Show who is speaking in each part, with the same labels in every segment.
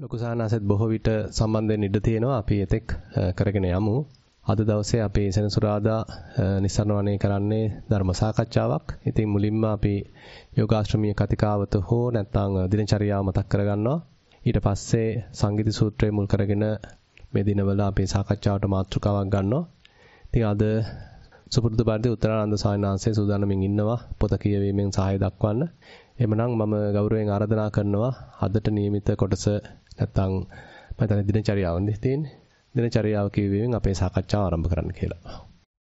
Speaker 1: ලොකු සානාසෙත් බොහෝ විට සම්බන්ධ වෙන්න ඉඩ තියෙනවා. අපි එතෙක් කරගෙන යමු. අද දවසේ අපි සෙනසුරාදා නිස්සරණ වණේ කරන්නේ ධර්ම සාකච්ඡාවක්. ඉතින් මුලින්ම අපි යෝගාශ්‍රමීය කතිකාවත හෝ නැත්නම් දිනචරියාව මතක් කරගන්නවා. ඊට පස්සේ සංගීත සූත්‍රය මුල් කරගෙන මේ දිනවල අපි සාකච්ඡාවට මාතෘකාවක් ගන්නවා. ඉතින් අද සුපුරුදු පරිදි උත්තරානන්ද සායනාංශයේ සූදානම්ින් ඉන්නවා පොත කියවීමෙන් සහාය දක්වන්න. එhmenan මම ගෞරවයෙන් ආරාධනා කරනවා අදට නියමිත කොටස නැත්නම් මම හිතන්නේ දිනචරියාවන්නේ තියෙන්නේ. දිනචරියාව කියවීමෙන් අපේ සාකච්ඡාව ආරම්භ කරන්න කියලා.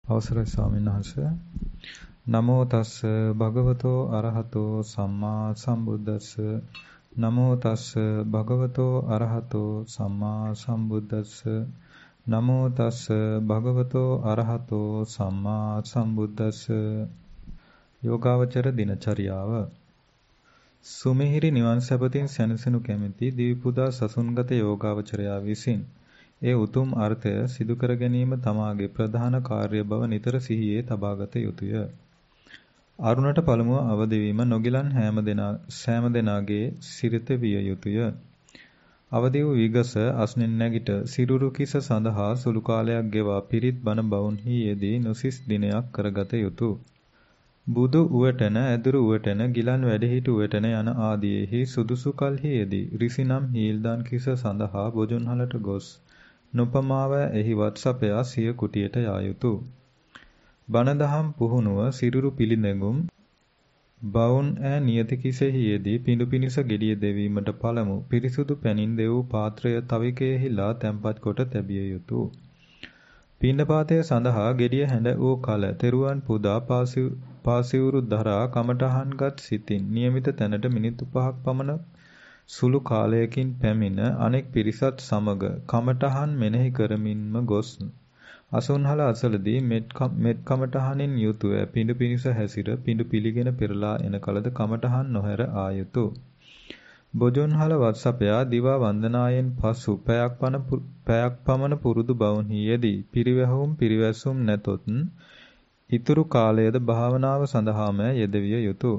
Speaker 2: අවසරයි ස්වාමීන් වහන්සේ. නමෝ තස් භගවතෝ අරහතෝ සම්මා සම්බුද්දස්ස නමෝ තස් භගවතෝ අරහතෝ සම්මා සම්බුද්දස්ස නමෝ තස් භගවතෝ අරහතෝ සම්මා සම්බුද්දස්ස යෝගාවචර දිනචරියාව සුමිහිරි නිවන් සැපතින් සැනසෙනු කැමැති දිවිපුදා සසුන්ගත යෝගාවචරයා විසින් ඒ උතුම් අර්ථය සිදු කර ගැනීම තමාගේ ප්‍රධාන කාර්ය බව නිතර සිහියේ තබාගත යුතුය. අරුණට පළමුව අවදි වීම නොගිලන් හැම දෙනා සෑම දෙනාගේ සිරිත විය යුතුය. අවදි වූ විගස අස්නෙන් නැගිට සිරුරු කිස සඳහා සුළු කාලයක් ගෙවා පිරිත් බණ බවුන්හි යෙදී නොසිස් දිනයක් කරගත යුතුය. බුදු උවටන ඇදුරු උවටන ගිලන් වැඩහිටු උවටන යන ආදීෙහි සුදුසු කල්හි යෙදී රිසිනම් හීල්දාන් කිස සඳහා බොජුන්හලට ගොස් නොපමාව එහි වත්සපයා සිය කුටියට යා යුතුය. බණ දහම් පුහුණුව සිරුරු පිළිඳගුම් බවුන් ඈ නියති කිසෙහි යෙදී පිඬු පිනිස gediye දෙවීමට පළමු පිරිසුදු පැනින් දෙවූ පාත්‍රය තවිකයෙහිලා තැම්පත් කොට තැබිය යුතුය. පිණ්ඩපාතය සඳහා gediye හැඬ වූ කල තෙරුවන් පුදා පාසිවුරු දරා කමටහන්ගත් සිතින් નિયમિત තැනට මිනිත්තු 5ක් පමණ සුළු කාලයකින් පැමිණ අනෙක් පිරිසත් සමග කමටහන් මෙනෙහි කරමින්ම ගොස් අසුන්හල අසලදී මෙත් කමටහනින් යුතුය පිඬු පිනිස හැසිර පිඬු පිළිගෙන පෙරලා එන කලද කමටහන් නොහැර ආයුතු බොජොන්හල වත්සපයා දිවා වන්දනායෙන් පසු පැයක් පමණ පුරුදු බවුන්හි යෙදී පිරිවැහුම් පිරිවැසුම් නැතොත් ඉතුරු කාලයද භාවනාව සඳහාම යෙදවිය යුතුය.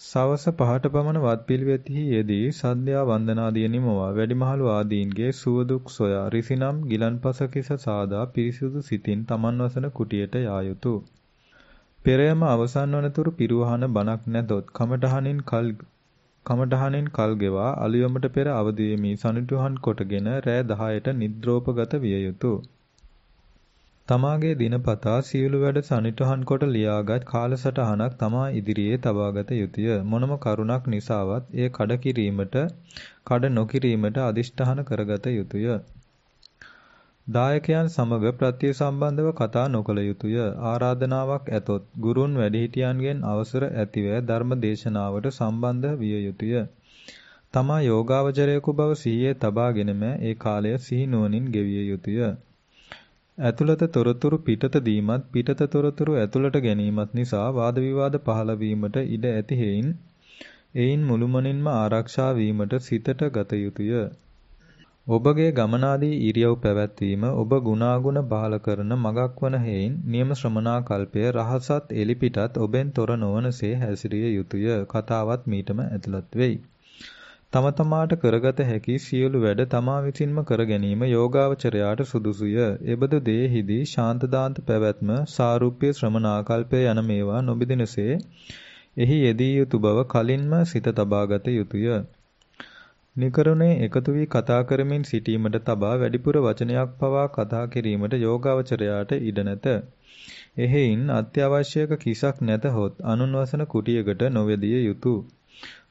Speaker 2: සවස පහට පමණ වත්පිළිවෙතෙහි යෙදී සන්ධ්‍යා වන්දනාදිය නිමවා වැඩිමහලු ආදීන්ගේ සුවදුක් සොයා රිසිනම් ගිලන්පස කිස සාදා පිරිසුදු සිතින් තමන් වසන කුටියට යා යුතුය. පෙරයම අවසන් වනතුරු පිරුවහන බණක් නැතොත් කමඨහනින් කල් කමඨහනින් කල් ගෙවා අලියොමට පෙර අවදි වෙමි සනිටුහන් කොටගෙන රෑ 10ට නිද්‍රෝපගත විය යුතුය. තමාගේ දිනපතා සියලු වැඩ සනිටුහන් කොට ලියාගත් කාලසටහනක් තමා ඉදිරියේ තබාගත යුතුය. මොනම කරුණක් නිසාවත් එය කඩ කිරීමට, කඩ නොකිරීමට අදිෂ්ඨාන කරගත යුතුය. දායකයන් සමග ප්‍රත්‍ය සම්බන්ධව කතා නොකළ යුතුය. ආරාධනාවක් ඇතොත් ගුරුන් වැඩිහිටියන්ගෙන් අවසර ඇතිව ධර්ම දේශනාවට සම්බන්ධ විය යුතුය. තමා යෝගාවචරයෙකු බව සිහියේ තබාගෙනම ඒ කාලය සිහි නුවණින් ගෙවිය යුතුය. ඇතුළත තොරතුරු පිටත දීමත් පිටත තොරතුරු ඇතුළට ගැනීමත් නිසා වාද විවාද පහළ වීමට ඉඩ ඇති හේයින් එයින් මුළුමනින්ම ආරක්ෂා වීමට සිතට ගත යුතුය. ඔබගේ ගමනාදී ඉරියව් පැවැත්වීම ඔබ ගුණාගුණ බහල කරන මගක් වන හේයින් නියම ශ්‍රමණාකල්පය රහසත් එලිපිටත් ඔබෙන් තොර නොවනසේ හැසිරිය යුතුය. කතාවත් මීටම ඇතුළත් වෙයි. තම තමාට කරගත හැකි සියලු වැඩ තමා විසින්ම කර ගැනීම යෝගාවචරයාට සුදුසුය. එබඳු දේහිදී ශාන්තදාන්ත පැවැත්ම, සාරුප්‍ය ශ්‍රමණාකල්පය යන මේවා නොබිදිනසේ එහි යෙදී යුතු බව කලින්ම සිත තබාගත යුතුය. නිකරුණේ එකතු වී කතා කරමින් සිටීමට තබා වැඩිපුර වචනයක් පවා කතා කිරීමට යෝගාවචරයාට ඉඩ නැත. එහෙයින් අත්‍යවශ්‍යක කිසක් නැතහොත් අනුන් වසන කුටියකට නොවැදිය යුතුය.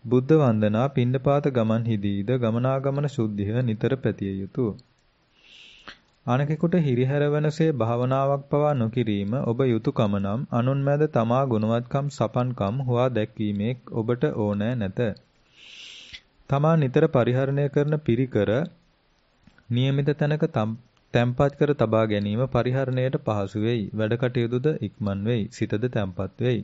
Speaker 2: බුද්ධ වන්දනා පිණ්ඩපාත ගමන්හිදීද ගමනාගමන ශුද්ධිය නිතර පැතිය යුතුය. අනෙකුට හිරිහැර වනසේ භාවනාවක් පවා නොකිරීම ඔබ යුතුයකම නම් අනුන් මැද තමා ගුණවත්කම් සපන්කම් හොවා දැක්වීමේ ඔබට ඕනෑ නැත. තමා නිතර පරිහරණය කරන පිරිකර નિયમિત තැනක තැම්පත් කර තබා ගැනීම පරිහරණයට පහසු වෙයි. වැඩ කටයුතුද ඉක්මන් වෙයි. සිතද තැම්පත් වෙයි.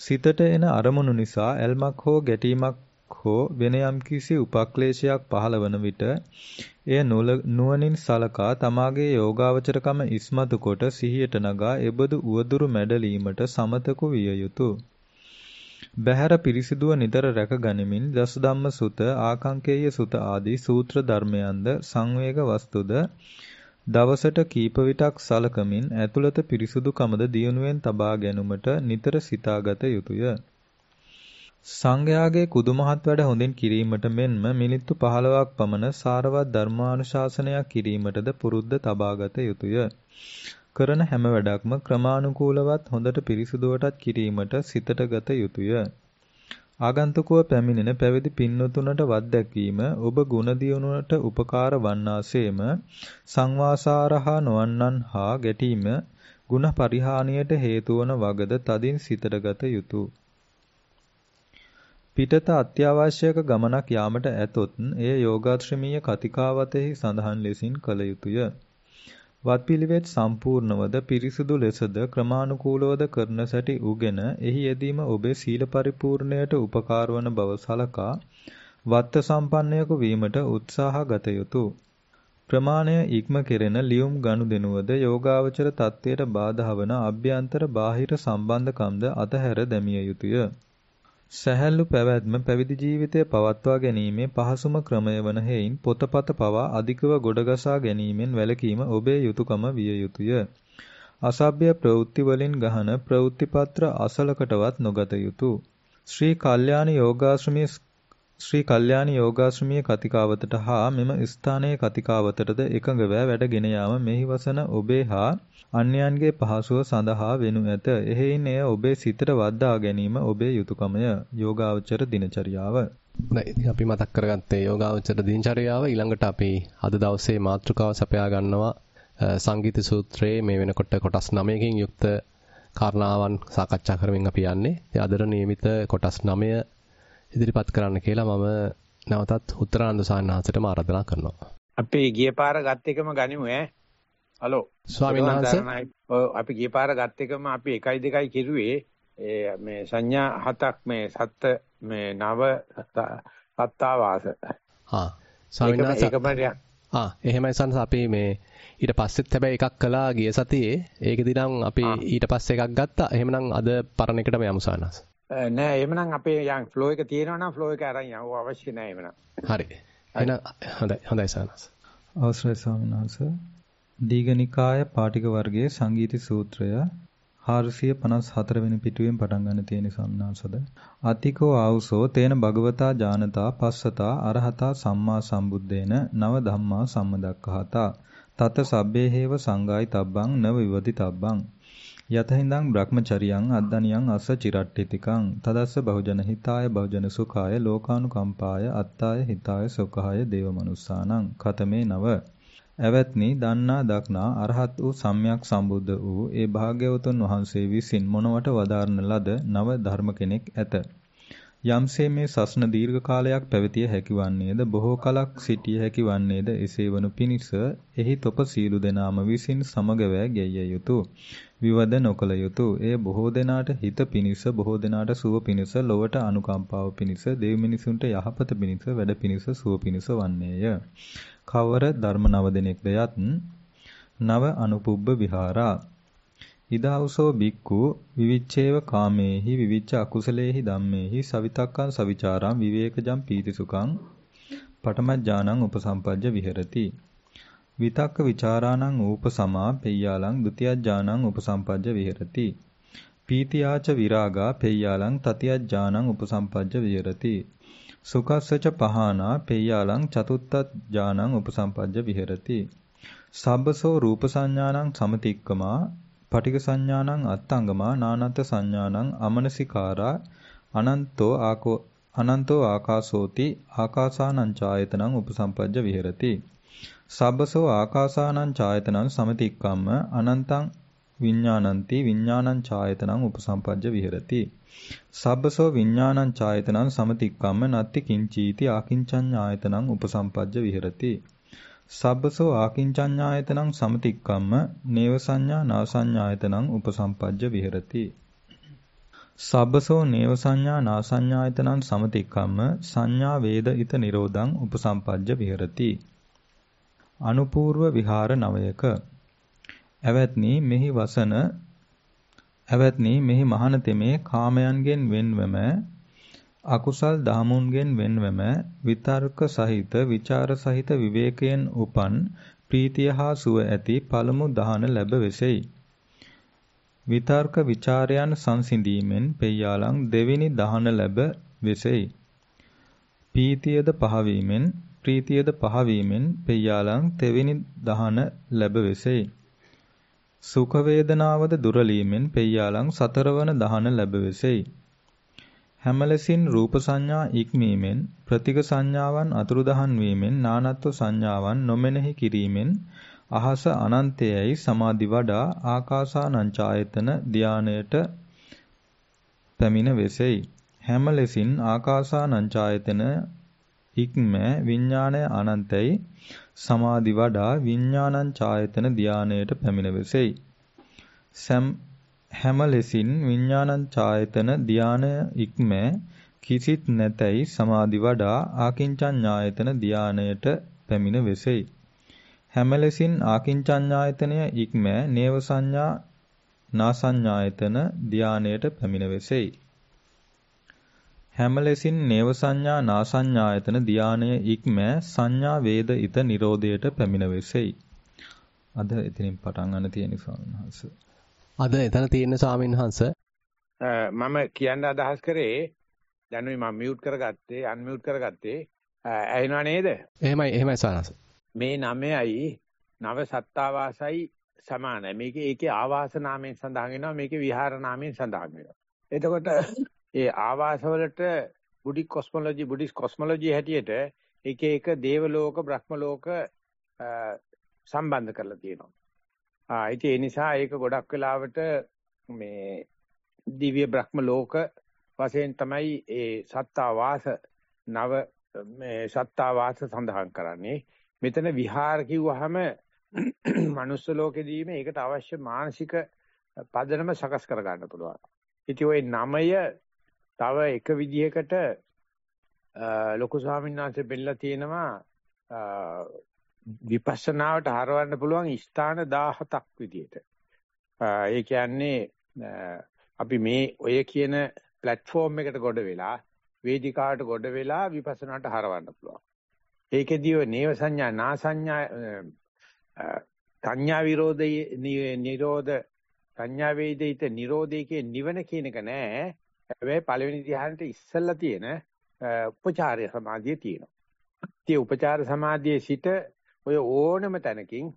Speaker 2: සිතට එන අරමුණු නිසා ඇල්මක් හෝ ගැටීමක් හෝ වෙන යම්කිසි උපක්ලේශයක් පහළවන විට එය නුවණින් සලකා තමාගේ යෝගාවචරකම ඉස්මතු කොට සිහියට නගා එබඳු උවදුරු මැඩලීමට සමතකු විය යුතුය. බහැර පිරිසිදුව නිතර රැක ගනිමින් දස ධම්ම සුත ආකංකේය සුත ආදී සූත්‍ර ධර්මයන්ද සංවේග වස්තුද දවසට කීප විටක් සලකමින් ඇතුළත පිරිසුදුකමද දියුණුවෙන් තබා ගැනීමට නිතර සිතාගත යුතුය. සංඝයාගේ කුදුමහත් වැඩ හොඳින් කිරීමට මෙන්ම මිනිත්තු 15ක් පමණ සාරවත් ධර්මානුශාසනයක් කිරීමටද පුරුද්ද තබාගත යුතුය. කරන හැම වැඩක්ම ක්‍රමානුකූලවත් හොඳට පිරිසුදුවටත් කිරීමට සිතට ගත යුතුය. ආගන්තුකව පැමිණෙන පැවිදි පින්වතුන්ට වත් දැක්වීම ඔබ ගුණ දියුණුවට උපකාර වන්නාseම සංවාසාරහා නොවන්නන් හා ගැටීම ගුණ පරිහානියට හේතු වන වගද තදින් සිතට ගත යුතුය. පිටත අත්‍යවශ්‍යක ගමනක් යාමට ඇතොත් එය යෝගාශ්‍රමීය කතිකාවතෙහි සඳහන් ලෙසින් කළ යුතුය. වත්පිළිවෙත් සම්පූර්ණවද පිරිසිදු ලෙසද ක්‍රමානුකූලවද කරන සැටි උගෙන එහි යෙදීම ඔබේ සීල පරිපූර්ණයට උපකාර වන බව සලකා වත්ත සම්පන්නයෙකු වීමට උත්සාහ ගත යුතුය. ප්‍රමාණය ඉක්ම කෙරෙන ලියුම් ගනුදෙනුවද යෝගාවචර තත්ත්වයට බාධා වන අභ්‍යන්තර බාහිර සම්බන්ධකම්ද අතහැර දැමිය යුතුය. සැහැල්ලු පැවැත්ම පැවිදි ජීවිතය පවත්වා ගැනීමේ පහසුම ක්‍රමය වන හේයින් පොතපත පවා අධිකව ගොඩගසා ගැනීමෙන් වැළකීම ඔබේ යුතුයකම විය යුතුය. අසභ්‍ය ප්‍රවෘත්ති වලින් ගහන ප්‍රවෘත්ති පත්‍ර අසලකටවත් නොගත යුතුය. ශ්‍රී කල්යාණ යෝගාශ්‍රමයේ ශ්‍රී කල්යාණ යෝගාශ්‍රමීය කතිකාවතට හා මෙම ස්ථානයේ කතිකාවතටද එකඟව වැඩගෙන යාම මෙහි වසන ඔබේ හා අන්‍යයන්ගේ පහසුව සඳහා වෙනු ඇත. එහෙයින් එය ඔබේ සිතට වද්දා ගැනීම ඔබේ යුතුයකමය. යෝගාවචර දිනචරියාව.
Speaker 1: ඉතින් අපි මතක් කරගත්තේ යෝගාවචර දිනචරියාව ඊළඟට අපි අද දවසේ මාතෘකාව සපයා ගන්නවා සංගීත සූත්‍රයේ මේ වෙනකොට කොටස් 9කින් යුක්ත කාරණාවන් සාකච්ඡා කරමින් අපි යන්නේ. ඉතින් අදට නියමිත කොටස් 9 ඉදිරිපත් කරන්න කියලා මම නැවතත් උත්තරානන්ද සාන්නාහසටම ආරාධනා කරනවා.
Speaker 3: අපි ගිය පාර ගත් එකම ගනිමු ඈ. හලෝ.
Speaker 1: ස්වාමීන් වහන්සේ.
Speaker 3: අපි ගිය පාර ගත් එකම අපි 1යි 2යි කිරුවේ මේ සංඥා හතක් මේ සත්ත මේ නව සත්තාවාස.
Speaker 1: ආ. ස්වාමීන් වහන්සේ. ආ එහෙමයි සංස අපි මේ ඊට පස්සෙත් හැබැයි එකක් කළා ගිය සතියේ. ඒකෙදි නම් අපි ඊට පස්සේ එකක් ගත්තා. එහෙමනම් අද පරණ එකටම යමු සානස්.
Speaker 3: නෑ එහෙමනම් අපේ යන් ෆ්ලෝ එක තියෙනවා නම් ෆ්ලෝ එක අරන් යන්න අවශ්‍ය නෑ එහෙමනම්.
Speaker 1: හරි. එහෙනම් හොඳයි හොඳයි සානස්.
Speaker 2: අවසරයි ස්වාමීන් වහන්සේ. දීඝනිකාය පාටික වර්ගයේ සංගීත සූත්‍රය 454 වෙනි පිටුවෙන් පටන් ගන්න තියෙන සම්නාසද අතිකෝ ආවුසෝ තේන භගවතා ජානතා පස්සතා අරහතා සම්මා සම්බුද්දේන නව ධම්මා සම්මදක්ඛහතා තත සබ්බේ හේව සංගායි තබ්බං නව විවති තබ්බං යතහින්දං බ්‍රහ්මචරියං අද්දනියං අස්ස චිරට්ඨිතිකං තදස්ස බහුජන හිතාය බහුජන සුඛාය ලෝකානුකම්පාය අත්තාය හිතාය සුඛාය දේවමනුස්සානං කතමේ නව. ඇවැත්නි දන්නා දක්නා අරහත් වූ සම්්‍යක් සම්බුද්ධ වූ ඒ භාග්‍යවතුන් වහන්සේ විසින් මොනවට වදාරන ලද නව ධර්ම කෙනෙක් ඇත. යම්සේ මේ සස්න දීර්ඝ කාලයක් පැවතිය හැකි වන්නේද බොහෝ කලක් සිටිය හැකි වන්නේද එසේ වනු පිණිස එහි තොප සීලු දෙනාම විසින් සමග වෑ ගෙය යුතුය විවද නොකළ යුතුය. එය බොහෝ දෙනාට හිත පිනිස බොහෝ දෙනාට සුව පිනිස ලොවට අනුකම්පාව පිනිස දෙව් මිනිසුන්ට යහපත පිනිස වැඩ පිනිස සුව පිනිස වන්නේය. කවර ධර්ම නව දෙනෙක්ද යත් නව අනුපුබ්බ විහාරා ඉදාවසෝ බික්කු විවිච්ඡේව කාමේහි විවිච්ඡ අකුසලේහි ධම්මේහි සවිතක්කං සවිචාරං විවේකජම් පීතිසුඛං පඨමඥානං උපසම්පජ්ජ විහෙරති විතක්ක ਵਿਚාරාණං ූපසමා පෙය්‍යාලං ဒ ුතියජ්ජානං උපසම්පජ්ජ විහෙරති. පීතියාච විරාගා පෙය්‍යාලං තතියජ්ජානං උපසම්පජ්ජ විහෙරති. සුකස්සච පහානා පෙය්‍යාලං චතුත්තජ්ජානං උපසම්පජ්ජ විහෙරති. සබ්බසෝ රූප සංඥානං සමතික්කමා පටික සංඥානං අත්තංගමා නානත් සංඥානං අමනසිකාරා අනන්තෝ ආකෝ අනන්තෝ ආකාසෝති ආකාසානං ඡායතනං උපසම්පජ්ජ විහෙරති සබ්බසෝ ආකාසානං ඡායතනං සමතික්කම්ම අනන්තං විඥානಂತಿ විඥානං ඡායතනං උපසම්පජ්ජ විහෙරති. සබ්බසෝ විඥානං ඡායතනං සමතික්කම්ම නත්ති කිංචීති ආකින්චඤ්ඤායතනං උපසම්පජ්ජ විහෙරති. සබ්බසෝ ආකින්චඤ්ඤායතනං සමතික්කම්ම නේව සංඥා නාසඤ්ඤායතනං උපසම්පජ්ජ විහෙරති. සබ්බසෝ නේව සංඥා නාසඤ්ඤායතනං සමතික්කම්ම සංඥා වේදිත නිරෝධං උපසම්පජ්ජ විහෙරති. අනුපූර්ව විහාර නවයක ඇවැත්නි මෙහි වසන ඇවැත්නි මෙහි මහාන තෙමේ කාමයන්ගෙන් වෙන්වම අකුසල් දහමුන්ගෙන් වෙන්වම විතර්ක සහිත විචාර සහිත විවේකයෙන් උපන් ප්‍රීතිය හා සුව ඇති පළමු දහන ලැබ වෙසෙයි. විතර්ක ਵਿਚාරයන් සංසිඳීමෙන් පෙය්‍යාලං දෙවෙනි දහන ලැබ වෙසෙයි. පීතියද පහවීමෙන් ප්‍රීතියද පහවීමෙන් පෙය්‍යාලං තෙවෙනි දහන ලැබ වෙසෙයි. සුඛ වේදනාවද දුරලීමෙන් පෙය්‍යාලං සතරවන දහන ලැබ වෙසෙයි. හැමලෙසින් රූප සංඥා ඉක්මීමෙන් ප්‍රතික සංඥාවන් අතුරුදහන් වීමෙන් නානත්ව සංඥාවන් නොමෙනෙහි කිරීමෙන් අහස අනන්තයයි සමාධි වඩා ආකාසානංචායතන ධානයට පැමිණ වෙසෙයි හැම ලෙසින් ආකාසානංචායතන ඉක්ම විඥාණය අනන්තයි සමාධි වඩා විඥානංචායතන ධානයට පැමිණ වෙසෙයි හැම ලෙසින් විඥානං ඡායතන ධානය ඉක්ම කිසිත් නැතයි සමාධි වඩා ආකින්චඤ්ඤායතන ධානයට පැමිණ වෙසෙයි. හැම ලෙසින් ආකින්චඤ්ඤායතනය ඉක්ම නේව සංඥා නාසඤ්ඤායතන ධානයට පැමිණ වෙසෙයි. හැම ලෙසින් නේව සංඥා නාසඤ්ඤායතන ධානය ඉක්ම සංඥා වේද ිත නිරෝධයට පැමිණ වෙසෙයි. අද එතනින් පටන් ගන්න තියෙන ස්වාමීන් වහන්සේ
Speaker 1: අද එතන තියෙන ස්වාමීන් වහන්ස
Speaker 3: මම කියන්න අදහස් කරේ දැනුයි මම මියුට් කරගත්තේ අන්මියුට් කරගත්තේ ඇහෙනව නේද?
Speaker 1: එහෙමයි එහෙමයි ස්වාමීන්
Speaker 3: මේ නමයයි නව සත්තාවාසයි සමානයි. මේකේ ඒකේ ආවාස නාමයෙන් සඳහන් වෙනවා මේකේ විහාර නාමයෙන් සඳහන් වෙනවා. එතකොට ඒ ආවාස වලට බුද්ධික් කොස්මොලොජි බුද්දිස් කොස්මොලොජි හැටියට එක එක දේව ලෝක බ්‍රහ්ම ලෝක සම්බන්ධ කරලා තියෙනවා. ආ ඉතින් ඒ නිසා ඒක ගොඩක් වෙලාවට මේ දිව්‍ය බ්‍රහ්ම ලෝක වශයෙන් තමයි ඒ සත්තා වාස නව මේ සත්තා වාස සඳහන් කරන්නේ. මෙතන විහාර කිව්වහම මනුස්ස ලෝකෙදීම ඒකට අවශ්‍ය මානසික පදනම සකස් කර ගන්න පුළුවන්. ඉතින් ওই නමය තව එක විදිහකට ලොකු ස්වාමීන් වහන්සේ බෙල්ලා තියෙනවා විපස්සනාවට හරවන්න පුළුවන් ස්ථාන 17ක් විදියට. ඒ කියන්නේ අපි මේ ඔය කියන platform එකට ගොඩ වෙලා වේදිකාවට ගොඩ වෙලා විපස්සනාට හරවන්න පුළුවන්. ඒකෙදී ඔය නේව සංඥා නා සංඥා සංඥා විරෝධයේ නිරෝධ සංඥා වේදිත නිරෝධයේ නිවන කියන එක නෑ. හැබැයි පළවෙනි ධ්‍යානෙට ඉස්සෙල්ලා තියෙන උපචාරය සමාධිය තියෙනවා. ඉතින් උපචාර සමාධියේ සිට ඔය ඕනම තැනකින්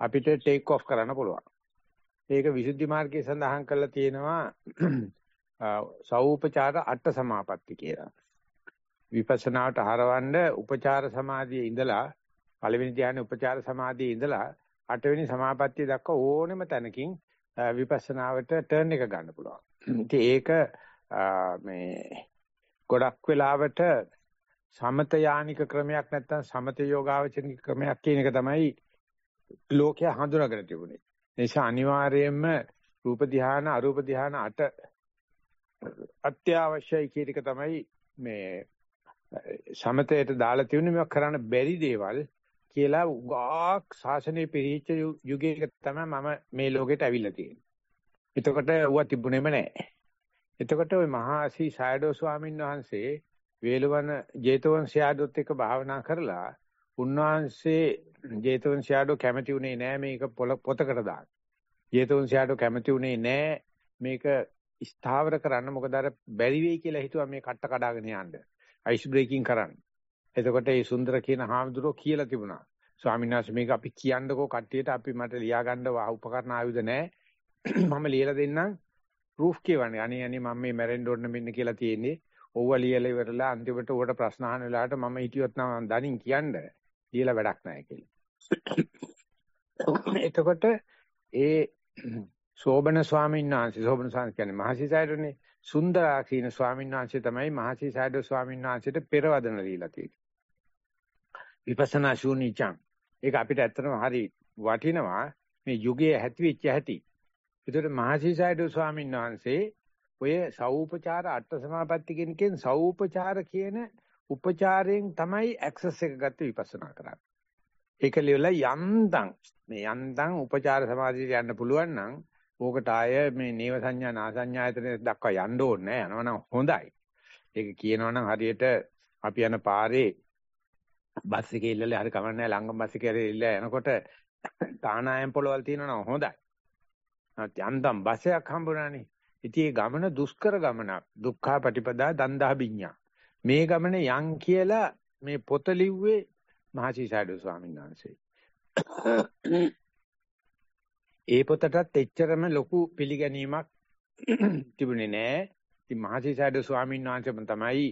Speaker 3: අපිට ටේක් ඔෆ් කරන්න පුළුවන්. ඒක විසුද්ධි මාර්ගයේ සඳහන් කරලා තියෙනවා සෞපචාර අට සමාපatti කියලා. විපස්සනාට හරවන්න උපචාර සමාධියේ ඉඳලා පළවෙනි ධ්‍යාන උපචාර සමාධියේ ඉඳලා අටවෙනි සමාපත්තිය දක්වා ඕනෙම තැනකින් විපස්සනාවට ටර්න් එක ගන්න පුළුවන්. ඉතින් ඒක මේ ගොඩක් වෙලාවට සමත යානික ක්‍රමයක් නැත්නම් සමත යෝගාවචනික ක්‍රමයක් කියන එක තමයි ලෝකයා හඳුනාගෙන තිබුණේ. ඒ නිසා අනිවාර්යයෙන්ම රූප ධාන අරූප ධාන අට අත්‍යවශ්‍යයි කියන එක තමයි මේ සමතයට දාලා තියුනේ මේක කරන්න බැරි දේවල් කියලා උගාක් ශාසනය පිරිච්ච යුගයක තමයි මම මේ ලෝකෙට ඇවිල්ලා තියෙන්නේ. එතකොට ඌව තිබුණේම නැහැ. එතකොට ওই මහා සී සයඩෝ ස්වාමීන් වහන්සේ වේලවන ජේතවන ශාඩොත් එක්ක භාවනා කරලා උන්වහන්සේ ජේතවන ශාඩෝ කැමති උනේ නෑ මේක පොතකට දාන්න. ජේතවන ශාඩෝ කැමති උනේ නෑ මේක ස්ථාවර කරන්න මොකද අර බැරි වෙයි කියලා හිතුවා මේ කට්ට කඩාගෙන යන්න. අයිස් බ්‍රේකින් කරන්න. එතකොට ඒ සුන්දර කියන හාමුදුරුවෝ කියලා තිබුණා. ස්වාමීන් වහන්සේ මේක අපි කියන්නකෝ කට්ටියට අපි මට ලියා ගන්න උපකරණ ආයුධ නැහැ. මම ලියලා දෙන්නම් ප්‍රූෆ් කියවන්නේ. අනේ අනේ මම මේ මැරෙන්න ඕන මෙන්න කියලා තියෙන්නේ. ඔව්ව ලියලා ඉවරලා අන්තිමට උඩට ප්‍රශ්න අහන වෙලාවට මම හිටියොත් නම් දනින් කියන්න ලියලා වැඩක් නැහැ කියලා. එතකොට ඒ සෝබන ස්වාමීන් වහන්සේ සෝබන ස්වාමීන් කියන්නේ මහසිසයිඩනේ සුන්දරා කියන ස්වාමීන් වහන්සේ තමයි මහසිසයිඩ ස්වාමීන් වහන්සේට පෙරවදන දීලා තියෙන්නේ. විපස්සනා ශූන්‍යචං. ඒක අපිට ඇත්තටම හරි වටිනවා මේ යුගයේ ඇතිවෙච්ච හැටි. ඒතකොට මහසිසයිඩ ස්වාමීන් වහන්සේ ඔය සෞපචාර අට සමාපatti කෙනකින් සෞපචාර කියන උපචාරයෙන් තමයි ඇක්සස් එක ගත්ත විපස්සනා කරන්නේ. ඒක ලියලා යන්තම් මේ යන්තම් උපචාර සමාධියට යන්න පුළුවන් නම් ඕකට ආය මේ නේව සංඥා නා සංඥායතන දක්වා යන්න ඕනේ නැහැ. යනවනම් හොඳයි. ඒක කියනවනම් හරියට අපි යන පාරේ බස් එකේ ඉල්ලලා හරි කමන්නේ ලංගම් බස් එකේ ඉල්ලලා යනකොට තානායම් පොළවල් තියෙනවා හොඳයි. යන්තම් බස් එකක් හම්බුණානේ. ඉතින් මේ ගමන දුෂ්කර ගමනක්. දුක්ඛා පටිපදා දන්දා බිඤ්ඤා. මේ ගමනේ යන් කියලා මේ පොත ලිව්වේ මහසිසාරද ස්වාමීන් වහන්සේ. ඒ පොතටත් එච්චරම ලොකු පිළිගැනීමක් තිබුණේ නෑ. ඉතින් මහසිසාරද ස්වාමීන් වහන්සේම තමයි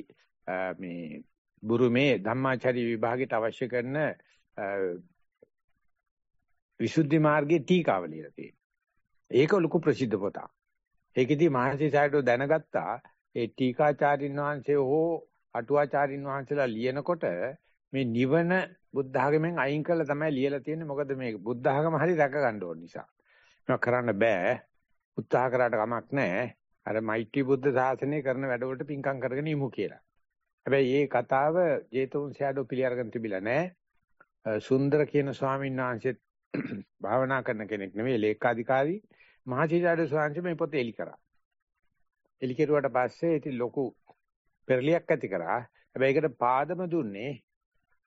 Speaker 3: මේ බුරුමේ ධම්මාචාරි විභාගයට අවශ්‍ය කරන විසුද්ධි මාර්ගයේ ටීකාව ලියලා තියෙනවා. ඒක ලොකු ප්‍රසිද්ධ පොතක්. ඒකෙදි මහසිසාරද දැනගත්තා ඒ ටීකාචාරින් වහන්සේ හෝ අටුවාචාරින් වහන්සේලා ලියනකොට මේ නිවන බුද්ධ ආගමෙන් අයින් කරලා තමයි ලියලා තියෙන්නේ මොකද මේ බුද්ධ ආගම හරි රැක ගන්න ඕන නිසා. මේක කරන්න බෑ. උත්සාහ කරාට කමක් නැහැ. අර මෛත්‍රී බුද්ධ ශාසනය කරන වැඩවලට පිංකම් කරගෙන ඉමු කියලා. හැබැයි මේ කතාව ජේතවුන් ෂැඩෝ පිළි අරගෙන තිබිලා නැහැ. සුන්දර කියන ස්වාමීන් වහන්සේත් භාවනා කරන කෙනෙක් නෙවෙයි ලේකාධිකාරී මහචීචාර්ය ස්වාමීන් මේ පොත එලි කරා. එලි කෙරුවට පස්සේ ඉතින් ලොකු පෙරලියක් ඇති කරා. හැබැයි ඒකට පාදම දුන්නේ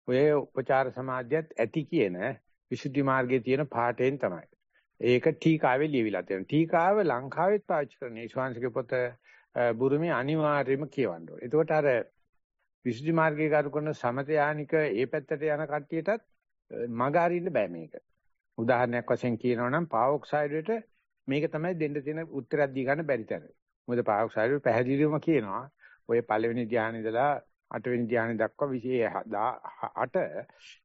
Speaker 3: ඔය උපචාර සමාධියත් ඇති කියන විසුද්ධි මාර්ගයේ තියෙන පාඩයෙන් තමයි. ඒක ටීකාවේ ලියවිලා තියෙනවා. ටීකාව ලංකාවෙත් පාවිච්චි කරන ඊශ්වාංශික පොත බුරුමේ අනිවාර්යයෙන්ම කියවන්න ඕනේ. එතකොට අර විසුද්ධි මාර්ගයේ කරු කරන සමත යානික ඒ පැත්තට යන කට්ටියටත් මග අරින්න බෑ මේක. උදාහරණයක් වශයෙන් කියනවා නම් පාවොක්සයිඩයට මේක තමයි දෙන්න තියෙන උත්තරයක් දී ගන්න බැරි තැන. මොකද පාවොක්සයිඩ් පැහැදිලිවම කියනවා ඔය පළවෙනි ධ්‍යාන ඉඳලා අටවෙනි ධ්‍යානෙ දක්වා 28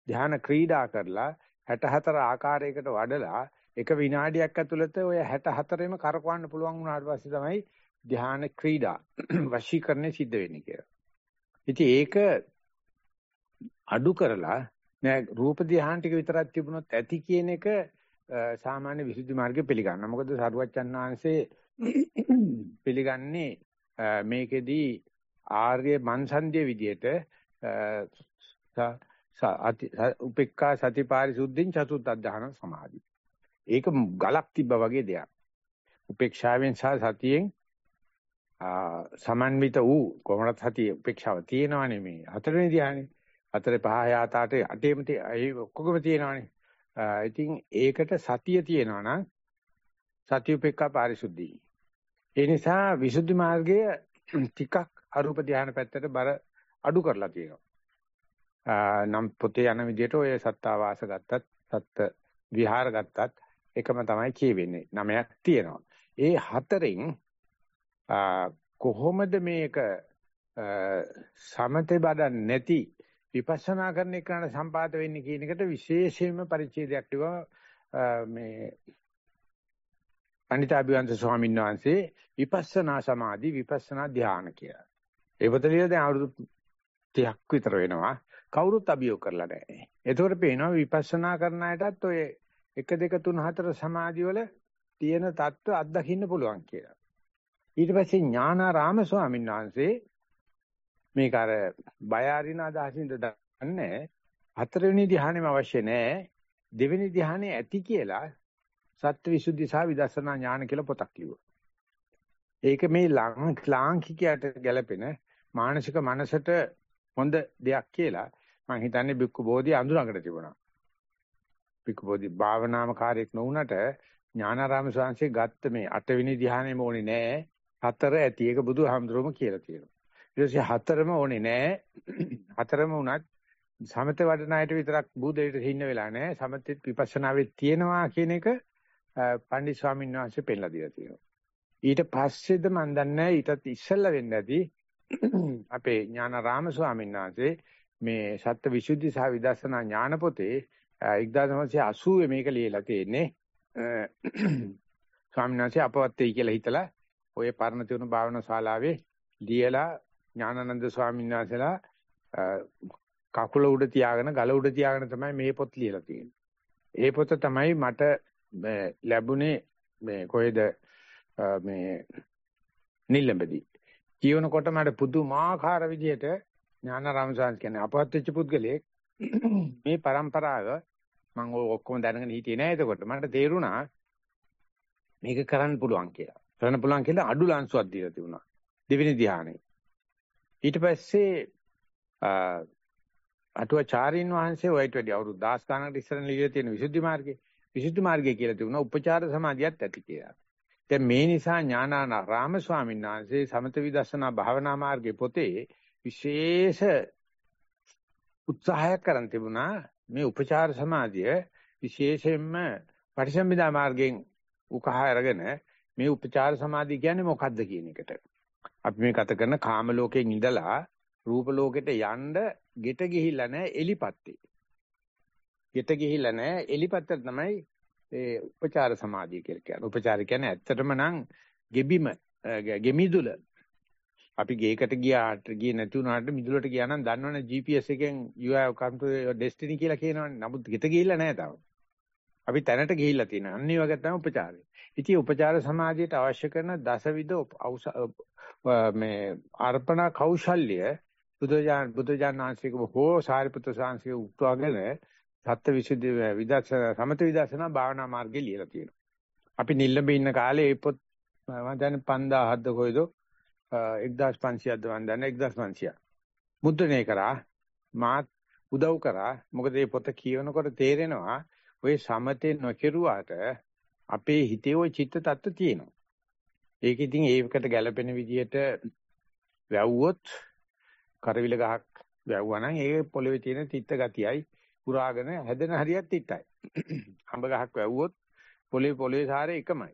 Speaker 3: ධ්‍යාන ක්‍රීඩා කරලා 64 ආකාරයකට වඩලා එක විනාඩියක් ඇතුළත ඔය 64ෙම කරකවන්න පුළුවන් වුණාට පස්සේ තමයි ධ්‍යාන ක්‍රීඩා වශීකරණය සිද්ධ වෙන්නේ කියලා. ඉතින් ඒක අඩු කරලා නෑ රූප ධ්‍යාන ටික විතරක් තිබුණොත් ඇති කියන එක සාමාන්‍ය විසුද්ධි මාර්ගයේ පිළිගන්නවා. මොකද සරුවච්චන් වහන්සේ පිළිගන්නේ මේකෙදී ආර්ය මන්සන්දිය විදියට උපේක්ඛා සතිපාරිසුද්ධින් චතුත් අධ්‍යාන සමාධි. ඒක ගලක් තිබ්බා වගේ දෙයක්. උපේක්ෂාවෙන් සහ සතියෙන් සමන්විත වූ කොහොමද සතිය උපේක්ෂාව තියෙනවනේ මේ හතරවෙනි ධ්‍යානෙ. හතර පහ යාතාට අටේම ඒ ඔක්කොගම තියෙනවනේ. ඉතින් ඒකට සතිය තියෙනවා නම් සති උපේක්ඛා පාරිසුද්ධි. ඒ නිසා විසුද්ධි මාර්ගය ටිකක් අරූප ධානය පැත්තට බර අඩු කරලා තියෙනවා. නම් පොතේ යන විදිහට ඔය සත්තාවාස ගත්තත් සත්ත විහාර ගත්තත් එකම තමයි කියවෙන්නේ. නමයක් තියෙනවා. ඒ හතරෙන් කොහොමද මේක සමතේ බඩ නැති විපස්සනා කරන එකට සම්පාත වෙන්නේ කියන එකට විශේෂයෙන්ම පරිච්ඡේදයක් තිබා මේ අනිතාභිවංශ ස්වාමීන් වහන්සේ විපස්සනා සමාධි විපස්සනා ධානය කියලා. ඒ පොතේ දැන් අවුරුදු 30ක් විතර වෙනවා. කවුරුත් අභියෝග කරලා නැහැ. ඒතකොට පේනවා විපස්සනා කරන අයටත් ඔය 1 2 3 4 සමාධිවල තියෙන தত্ত্ব අත්දකින්න පුළුවන් කියලා. ඊට පස්සේ ඥානාරාම ස්වාමීන් වහන්සේ මේක අර බය අරින අදහසින්ද දන්නේ හතරවෙනි ධ්‍යානෙම අවශ්‍ය නැහැ. දෙවෙනි ධ්‍යානෙ ඇති කියලා සත්‍විසුද්ධි සහ විදර්ශනා ඥාන කියලා පොතක් ලියුවා. ඒක මේ ලාංකිකයට ගැලපෙන මානසික මනසට හොඳ දෙයක් කියලා මම හිතන්නේ බික්කු බෝධි අඳුනකට තිබුණා. බික්කු බෝධි භාවනාම කාර්යයක් නොවුනට ඥානාරාම ස්වාමීන් ගත්ත මේ අටවෙනි ධ්‍යානෙම ඕනේ නෑ. හතර ඇති. ඒක බුදුහාමුදුරුවම කියලා තියෙනවා. ඊට පස්සේ හතරම ඕනේ නෑ. හතරම උනත් සමත වඩන අයට විතරක් බුදේට හින්න වෙලා නෑ. සමතෙත් විපස්සනාවෙත් තියෙනවා කියන එක පණ්ඩිත ස්වාමීන් වහන්සේ පෙන්ලා දීලා තියෙනවා. ඊට පස්සේද මන් දන්නේ ඊටත් ඉස්සෙල්ලා වෙන්න ඇති අපේ ඥානාරාම ස්වාමීන් වහන්සේ මේ සත්‍ය විසුද්ධි සහ විදර්ශනා ඥාන පොතේ 1980 මේක ලියලා තියෙන්නේ ස්වාමීන් වහන්සේ අපවත් වෙයි කියලා හිතලා ඔය පරණ තියුණු භාවනා ශාලාවේ ලියලා ඥානানন্দ ස්වාමීන් වහන්සේලා කකුල උඩ තියාගෙන ගල උඩ තියාගෙන තමයි මේ පොත් ලියලා තියෙන්නේ. ඒ පොත තමයි මට ලැබුණේ මේ කොහෙද මේ නිල්ලඹදී. කියවනකොට මට පුදුමාකාර විදියට ඥානාරාම සාංශ කියන්නේ අපවත් වෙච්ච පුද්ගලයෙක් මේ પરම්පරාව මම ඔක්කොම දැනගෙන හිටියේ නෑ එතකොට මට තේරුණා මේක කරන්න පුළුවන් කියලා. කරන්න පුළුවන් කියලා අඩු ලංසුවක් දීලා තිබුණා. දෙවෙනි ධ්‍යානෙ. ඊට පස්සේ අටුවාචාරින් වහන්සේ ඔයිට වැඩි අවුරුදු 10 ගණනකට ඉස්සරන ලියලා තියෙන විසුද්ධි මාර්ගය. විසුද්ධි මාර්ගය කියලා තිබුණා උපචාර සමාධියත් ඇති කියලා. දැන් මේ නිසා ඥානාරාම ස්වාමීන් වහන්සේ සමත විදර්ශනා භාවනා මාර්ගයේ පොතේ විශේෂ උත්සාහයක් කරන් තිබුණා මේ උපචාර සමාධිය විශේෂයෙන්ම පටිසම්භිදා මාර්ගයෙන් උකහා අරගෙන මේ උපචාර සමාධිය කියන්නේ මොකක්ද කියන එකට. අපි මේ ගත කරන කාම ලෝකයෙන් ඉඳලා රූප ලෝකෙට යන්න ගෙට ගිහිල්ලා නැහැ එලිපත්තේ. ගෙට ගිහිල්ලා නැහැ එලිපත්තට තමයි ඒ උපචාර සමාධිය කියලා කියන්නේ. උපචාර කියන්නේ ඇත්තටම නම් ගෙබිම ගෙමිදුල. අපි ගේකට ගියාට ගියේ නැති වුණාට මිදුලට ගියා නම් දන්නවනේ GPS එකෙන් you have come to your destiny කියලා කියනවනේ. නමුත් ගෙට ගිහිල්ලා නැහැ තාම. අපි තැනට ගිහිල්ලා තියෙනවා. අන්න ඒ වගේ තමයි උපචාරය. ඉතින් උපචාර සමාධියට අවශ්‍ය කරන දසවිධ මේ අර්පණ කෞශල්‍ය බුදුජාන බුදුජාන ආංශික හෝ සාරිපුත්‍ර සාංශික උත්වාගෙන සත්‍ය විසුද්ධි විදර්ශන සමත විදර්ශනා භාවනා මාර්ගේ ලියලා තියෙනවා. අපි නිල්ලඹ ඉන්න කාලේ ඒ පොත් මම දැන් 5000ද කොයිද 1500ද මම දන්නේ 1500. මුද්‍රණය කරා මාත් උදව් කරා. මොකද මේ පොත කියවනකොට තේරෙනවා ඔය සමතේ නොකිරුවාට අපේ හිතේ ওই චිත්ත tattwa තියෙනවා. ඒක ඉතින් ඒකට ගැළපෙන විදිහට වැව්වොත් කරවිල ගහක් වැව්වා නම් ඒ පොළවේ තියෙන තිත්ත ගතියයි පුරාගෙන හැදෙන හරියත් තිත්තයි. අඹ ගහක් වැව්වොත් පොළවේ පොළවේ සාරේ එකමයි.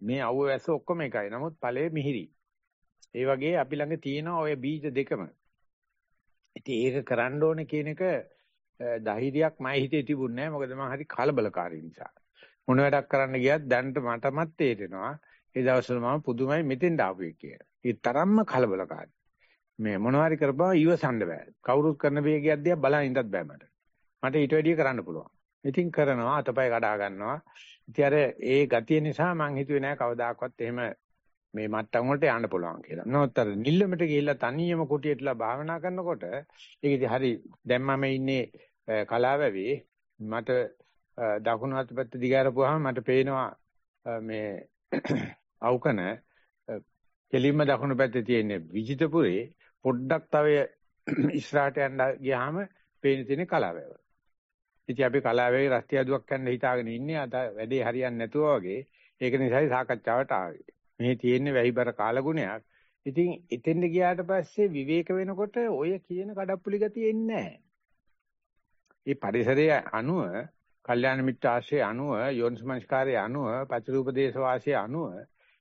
Speaker 3: මේ අවුව වැස්ස ඔක්කොම එකයි. නමුත් ඵලයේ මිහිරි. ඒ වගේ අපි ළඟ තියෙන ওই බීජ දෙකම. ඉතින් ඒක කරන්න ඕනේ කියන එක ධෛර්යයක් මයි හිතේ තිබුණේ නැහැ. මොකද මම හරි කලබලකාරී නිසා. මොන වැඩක් කරන්න ගියත් දැනට මටමත් තේරෙනවා. ඒ දවස්වල මම පුදුමයි මෙතෙන් ආපු එක කියලා. ඒ තරම්ම කලබලකාරී. මේ මොනවාරි කරපුවා ඉවසන්න බෑ. කවුරුත් කරන වේගයක් දිහා බලන් ඉඳත් බෑ මට. මට ඊට වැඩිය කරන්න පුළුවන්. ඉතින් කරනවා අතපය කඩා ගන්නවා. ඉතින් අර ඒ ගතිය නිසා මං හිතුවේ නෑ කවදාකවත් එහෙම මේ මට්ටම් වලට යන්න පුළුවන් කියලා. නමුත් අර නිල්ලමට ගිහිල්ලා තනියම කුටියටලා භාවනා කරනකොට ඒක ඉතින් හරි දැන් මම ඉන්නේ කලාවැවේ මට දකුණු අතපැත්ත දිගාරපුවාම මට පේනවා මේ අවකන කෙලින්ම දකුණු පැත්තේ තියෙන විජිතපුරේ පොඩ්ඩක් තව ඉස්සරහට යන්න ගියාම පේන තියෙන කලාවැව. ඉතින් අපි කලාවැවේ රස්තියාදුවක් යන්න හිතාගෙන ඉන්නේ අද වැඩේ හරියන්නේ නැතුව වගේ. ඒක නිසායි සාකච්ඡාවට ආවේ. මේ තියෙන්නේ වැහිබර කාලගුණයක්. ඉතින් එතෙන්ද ගියාට පස්සේ විවේක වෙනකොට ඔය කියන කඩප්පුලි ගතිය එන්නේ නැහැ. මේ පරිසරයේ අනුව, කල්යාණ මිත්‍ර ආශ්‍රය අනුව, යෝනිසමංස්කාරයේ අනුව, පචරූපදේශ වාසයේ අනුව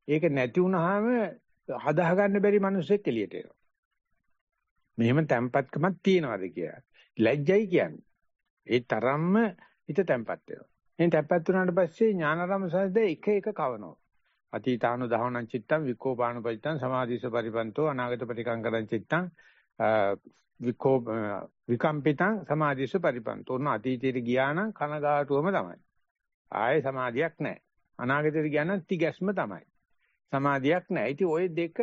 Speaker 3: ඒක නැති වුනහම හදා ගන්න බැරි මිනිස්සෙක් එළියට එනවා. මෙහෙම තැම්පත්කමක් තියනවාද කියලා. ලැජ්ජයි කියන්නේ. ඒ තරම්ම හිත තැම්පත් වෙනවා. මේ තැම්පත් වුණාට පස්සේ ඥානාරම සද්ද එක එක කවනවා. අතීතානු දහවනං චිත්තං විකෝපානුපචිත්තං සමාධිස පරිපන්තෝ අනාගත පරිකංකරං චිත්තං විකෝ විකම්පිතං සමාධිස පරිපන්තෝ ඔන්න අතීතයට ගියා නම් කනගාටුවම තමයි. ආයේ සමාධියක් නැහැ. අනාගතයට ගියා නම් තිගැස්ම තමයි. සමාධියක් නැහැ. ඉතින් ওই දෙක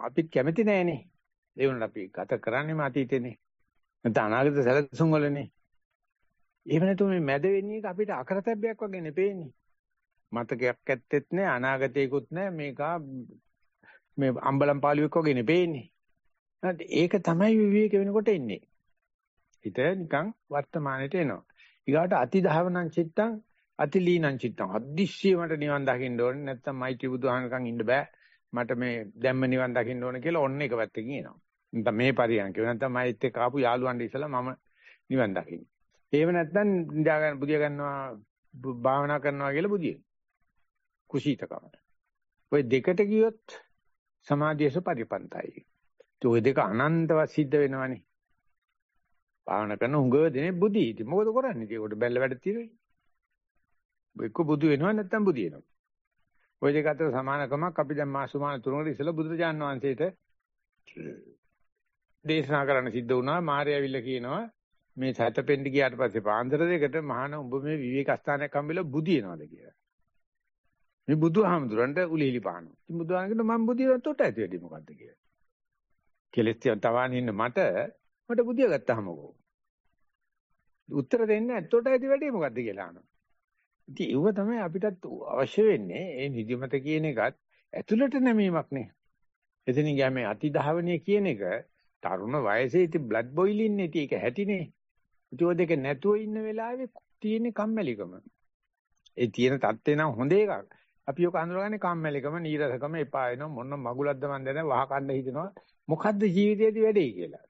Speaker 3: අපිත් කැමති නෑනේ. ඒ වුණත් අපි ගත කරන්නේම අතීතේනේ. නැත්නම් අනාගත සැලසුම් වලනේ. එහෙම නැතු මේ මැද වෙන්නේ අපිට අකරතැබ්බයක් වගේ නෙපේන්නේ. මතකයක් ඇත්තෙත් නෑ අනාගතේකුත් නෑ මේක මේ අම්බලම් පාළුවෙක් වගේ නෙපේන්නේ. ඒක තමයි විවේක වෙනකොට එන්නේ. හිත නිකන් වර්තමානයට එනවා. ඊගාට අති ධාවනං චිත්තං අති ලීනං චිත්තං. අදිශ්‍ය මට නිවන් දකින්න ඕනේ නැත්නම් මෛත්‍රී බුදුහාමකන් ඉන්න බෑ. මට මේ දැම්ම නිවන් දකින්න ඕනේ කියලා ඔන්න එක පැත්තකින් එනවා. නැත්නම් මේ පරියන්ක නැත්නම් මයිත් එක්ක ආපු යාළුවන්ට ඉස්සලා මම නිවන් දකින්න. එහෙම නැත්නම් නිදා ගන්න බුදිය ගන්නවා භාවනා කරනවා කියලා බුදිය. කුසීතකම. ওই දෙකට ගියොත් සමාධියස පරිපන්තයි. ඒ ඔය දෙක අනන්තව සිද්ධ වෙනවනේ. භාවනා කරන හුඟ දෙනේ බුදි. ඉතින් මොකද කරන්නේ? ඒකට බැල්ල වැඩ තියෙන්නේ. එක්ක බුදු වෙනවා නැත්නම් බුදි වෙනවා. ওই දෙක අතර සමානකමක් අපි දැන් මාසුමාන තුනකට ඉස්සෙල්ලා බුදුරජාණන් වහන්සේට දේශනා කරන්න සිද්ධ වුණා. මාර්ය ඇවිල්ලා කියනවා මේ සැතපෙන්න ගියාට පස්සේ පාන්දර දෙකට මහාන උඹ මේ විවේක ස්ථානයක් හම්බෙලා බුදිනවද කියලා. මේ බුදුහාමුදුරන්ට උලිලි පානවා. ඉතින් බුදුහාම කියනවා මම බුදියන තොට ඇති වෙඩි මොකද්ද කියලා. කෙලස් තියන් තවාන ඉන්න මට මට බුදිය ගත්තාමකෝ. උත්තර දෙන්නේ ඇත්තට ඇති වැඩි මොකද්ද කියලා අහනවා. ඉතින් ඒව තමයි අපිටත් අවශ්‍ය වෙන්නේ. ඒ නිදිමත කියන එකත් ඇතුළට නැමීමක් නේ. එතනින් ගියා මේ අතිධාවනය කියන එක තරුණ වයසේ ඉතින් බ්ලඩ් බොයිලින් නේ ඒක හැටිනේ. ඉතින් ඔය දෙක නැතුව ඉන්න වෙලාවේ තියෙන කම්මැලිකම. ඒ තියෙන தත්ත්වේ නම් හොඳ එකක්. අපි ඔක අඳුරගන්නේ කම්මැලිකම, නීරසකම, එපා වෙන මොන මගුලක්ද මන් දැන වහ කන්න හිතනවා. මොකද්ද ජීවිතයේදී වැඩේ කියලා.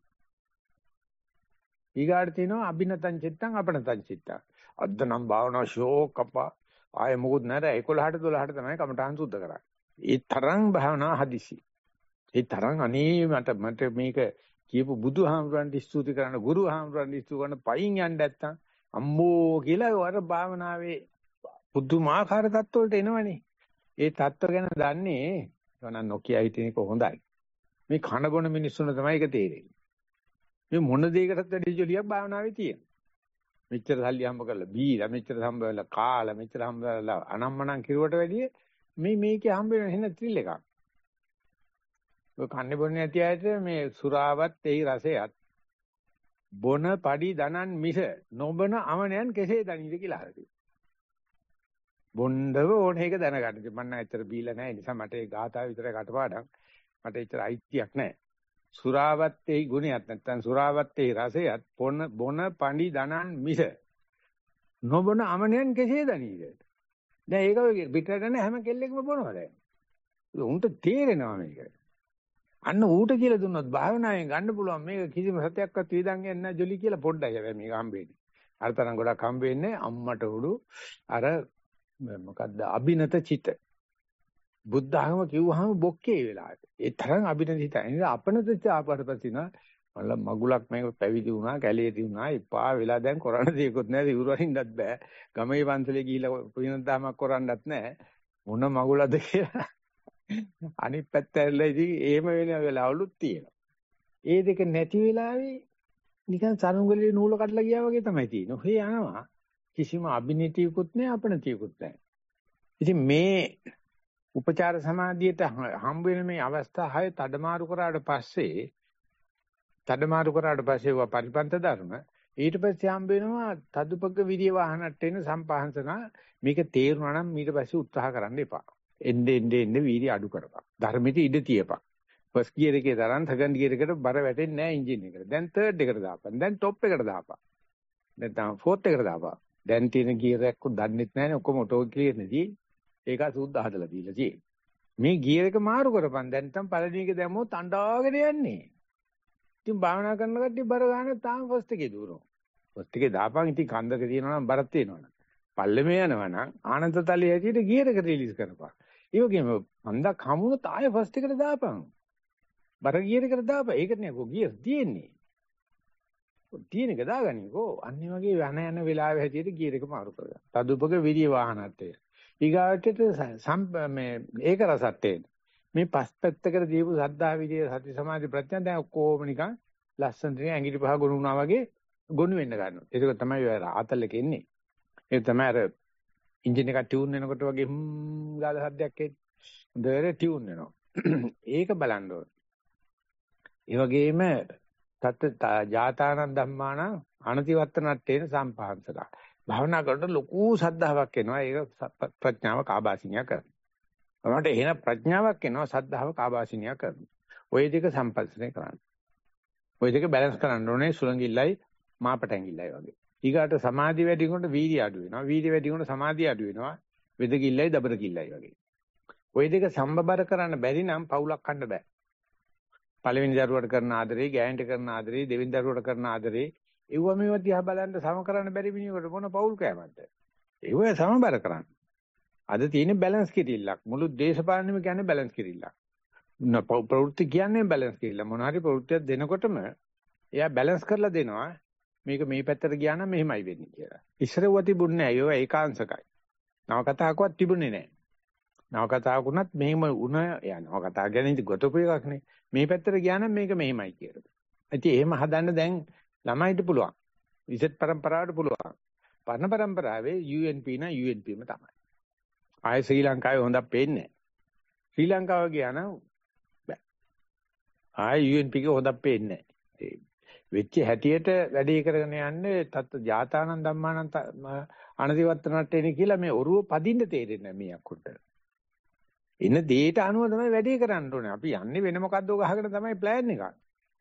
Speaker 3: ඊගාට තියෙනවා අබිනතං චිත්තං අපනතං චිත්තං. අද්ද නම් භාවනා ෂෝක් අපා ආයේ මොකුත් නැහැ 11ට 12ට තමයි කමඨාන් සුද්ධ කරන්නේ. ඒ තරම් භාවනා හදිසි. ඒ තරම් අනේ මට මට මේක කියපු බුදුහාමුදුරන්ට ස්තුති කරන්න ගුරුහාමුදුරන්ට ස්තුති කරන්න පයින් යන්න නැත්තම් අම්මෝ කියලා වර භාවනාවේ පුදුමාකාර තත්ත්වවලට එනවනේ. ඒ තත්ත්ව ගැන දන්නේ නෝන නොකිය හිටින එක හොඳයි. මේ කන බොන මිනිස්සුන්ට තමයි ඒක තේරෙන්නේ. මේ මොන දෙයකටත් වැඩි ජොලියක් භාවනාවේ තියෙනවා. මෙච්චර සල්ලි හම්බ කරලා බීලා මෙච්චර හම්බ වෙලා කාලා මෙච්චර හම්බ වෙලා අනම්මනම් කිරුවට වැඩිය මේ මේකේ හම්බ වෙන වෙන ත්‍රිල් එකක්. ඔය කන්නේ බොන්නේ නැති අයට මේ සුරාවත් එයි රසයත් බොන padi දනන් මිස නොබන අමනයන් කෙසේ දනීද කියලා අහලා බොණ්ඩව ඕන එක දැනගන්න. මම නම් ඇත්තට බීලා නැහැ. ඒ නිසා මට ඒ ගාථාව විතරයි කටපාඩම්. මට ඇත්තට අයිතියක් නැහැ. සුරාවත්තේ ගුණයක් නැත්තම් සුරාවත්තේ රසයත් බොන බොන පණි දනන් මිස නොබන අමනයන් කෙසේ දනීද? දැන් ඒක පිටරට යන හැම කෙල්ලෙක්ම බොනවා දැන්. උන්ට තේරෙනවා මේක. අන්න ඌට කියලා දුන්නොත් භාවනාවෙන් ගන්න පුළුවන් මේක කිසිම සත්‍යයක්වත් විදන් යන්නේ නැහැ ජොලි කියලා පොඩ්ඩයි හැබැයි මේක හම්බෙන්නේ. අර තරම් ගොඩක් හම්බෙන්නේ අම්මට උඩු අර මොකද්ද අබිනත චිත. බුද්ධ ආගම කිව්වහම බොක්කේ වෙලාවට. ඒ තරම් අබිනත හිත. එනිස අපනත චිත ආපට පස්සින මල්ල මගුලක් මේක පැවිදි වුණා, කැලේදී වුණා, එපා වෙලා දැන් කරන්න දෙයක්වත් නැහැ. ඉවුරින්වත් බෑ. ගමේ පන්සලේ ගිහිල්ලා පුණ්‍ය දාමක් කරන්නත් නැහැ. මොන මගුලද කියලා. අනිත් පැත්ත ඇරලා ඉතින් එහෙම වෙන වෙලාවලුත් තියෙනවා. ඒ දෙක නැති වෙලාවේ නිකන් සරුංගලේ නූල කඩලා ගියා වගේ තමයි තියෙන්නේ. ඔහේ යනවා. කිසිම අභිනීතියකුත් නැහැ අපනතියකුත් නැහැ. ඉතින් මේ උපචාර සමාධියට හම්බ වෙන මේ අවස්ථා හය තඩමාරු කරාට පස්සේ තඩමාරු කරාට පස්සේ වා පරිපන්ත ධර්ම ඊට පස්සේ හම්බ වෙනවා තදුපග්ග විරිය වාහනට එන සම්පහන්සන මේක තේරුණා නම් ඊට පස්සේ උත්සාහ කරන්න එපා. එන්නේ එන්නේ එන්නේ වීර්ය අඩු කරපන්. ධර්මෙට ඉඩ තියපන්. ෆස්ට් ගියර් එකේ තරම් සෙකන්ඩ් ගියර් එකට බර වැටෙන්නේ නැහැ එන්ජින් එකට. දැන් තර්ඩ් එකට දාපන්. දැන් টොප් එකට දාපන්. නැත්නම් ෆෝර්ත් එකට දාපන්. දැන් තියෙන ගියර් එකක් දන්නෙත් නැහැනේ ඔක්කොම ඔටෝ ක්ලියර් නෙදී. ඒක සුද්ධ හදලා දීලා තියෙන්නේ. මේ ගියර් එක මාරු කරපන්. දැන් තම පළවෙනි එක දැම්මොත් අඬාගෙන යන්නේ. ඉතින් භාවනා කරන කට්ටිය බර ගන්න තාම ෆස්ට් එකේ දුරනවා. ෆස්ට් එකේ දාපන් ඉතින් කන්දක තියෙනවා නම් බරක් තියෙනවා. පල්ලෙමේ යනවා නම් ආනන්ද තලයේ හැටියට ගියර් එක රිලීස් කරපන්. ඒ වගේම මන්දක් හමුනොත් ආයෙ ෆස්ට් එකට දාපන්. බර ගියර් එකට දාපන්. ඒකට නේ කො ගියර් තියෙන්නේ. තියෙන එක දාගනිකෝ. අනිත් වගේ යන යන වෙලාවෙ හැටියට ගියර් එක මාරු කරගන්න. තදුපක විරිය වාහනත් ඒ. ඊගාට මේ ඒක රසත් ඒ. මේ පස් පැත්තකට දීපු සද්ධා විරිය සති සමාධි ප්‍රඥා දැන් ඔක්කොම නිකන් ලස්සනට ඇඟිලි පහ ගොනු වුණා වගේ ගොනු වෙන්න ගන්නවා. ඒක තමයි ඔය ආතල් එක එන්නේ. ඒක තමයි අර එන්ජින් එක ටියුන් වෙනකොට වගේ හ්ම් ගාලා සද්දයක් එන්නේ. හොඳට ටියුන් වෙනවා. ඒක බලන්න ඕනේ. ඒ වගේම තත් ජාතානන් ධම්මාන අනතිවත්තනත්තේන සම්පහන්සක. භාවනා කරනකොට ලොකු සද්ධාාවක් එනවා. ඒක ප්‍රඥාව කාබාසිනිය කරනවා. අපරට එහෙන ප්‍රඥාවක් එනවා සද්ධාව කාබාසිනිය කරනවා. ওই දෙක සම්පස්සනේ කරන්න. ওই දෙක බැලන්ස් කරන්න ඕනේ සුලංගිල්ලයි මාපටැංගිල්ලයි වගේ. ඊගාට සමාධි වැඩි වෙනකොට වීර්ය අඩු වෙනවා. වීර්ය වැඩි වෙනකොට සමාධිය අඩු වෙනවා. වෙදකිල්ලයි දබරකිල්ලයි වගේ. ওই දෙක සම්බබර කරන්න බැරි නම් පවුලක් කන්න බෑ. පළවෙනි දරුවට කරන ආදරේ, ගෑනට කරන ආදරේ, දෙවෙනි දරුවට කරන ආදරේ, ඒව මේව දිහා බලන්න සම කරන්න බැරි මිනිහෙකුට මොන පවුල් කෑමක්ද? ඒව සමබර කරන්න. අද තියෙන බැලන්ස් කිරිල්ලක්. මුළු දේශපාලනෙම කියන්නේ බැලන්ස් කිරිල්ලක්. ප්‍රවෘත්ති කියන්නේ බැලන්ස් කිරිල්ල. මොන හරි ප්‍රවෘත්තියක් දෙනකොටම එයා බැලන්ස් කරලා දෙනවා. මේක මේ පැත්තට ගියා නම් මෙහෙමයි වෙන්නේ කියලා. ඉස්සරව තිබුණේ නැහැ. ඒවා ඒකාංශකයි. නවකතාවකවත් තිබුණේ නැහැ. නවකතාවකුණත් මෙහෙම වුණ යා නවකතාව ගැන ඉති ගොතපු එකක් නේ. මේ පැත්තට ගියා නම් මේක මෙහෙමයි කියලා. ඉතින් එහෙම හදන්න දැන් ළමයිට පුළුවන්. ඉසෙට් પરම්පරාවට පුළුවන්. පරණ પરම්පරාවේ UNP නා UNPම තමයි. ආය ශ්‍රී ලංකාවේ හොඳක් පේන්නේ ශ්‍රී ලංකාව ගියා නම් බෑ. ආය UNP එක හොඳක් පේන්නේ නැහැ. වෙච්ච හැටියට වැඩේ කරගෙන යන්නේ තත් ජාතානන් ධම්මානන් අනදිවත්තනට එන කියලා මේ ඔරුව පදින්න තේරෙන්නේ මේ අකුරට. එන දේට අනුව තමයි වැඩේ කරන්න ඕනේ. අපි යන්නේ වෙන මොකද්ද ගහකට තමයි plan එක.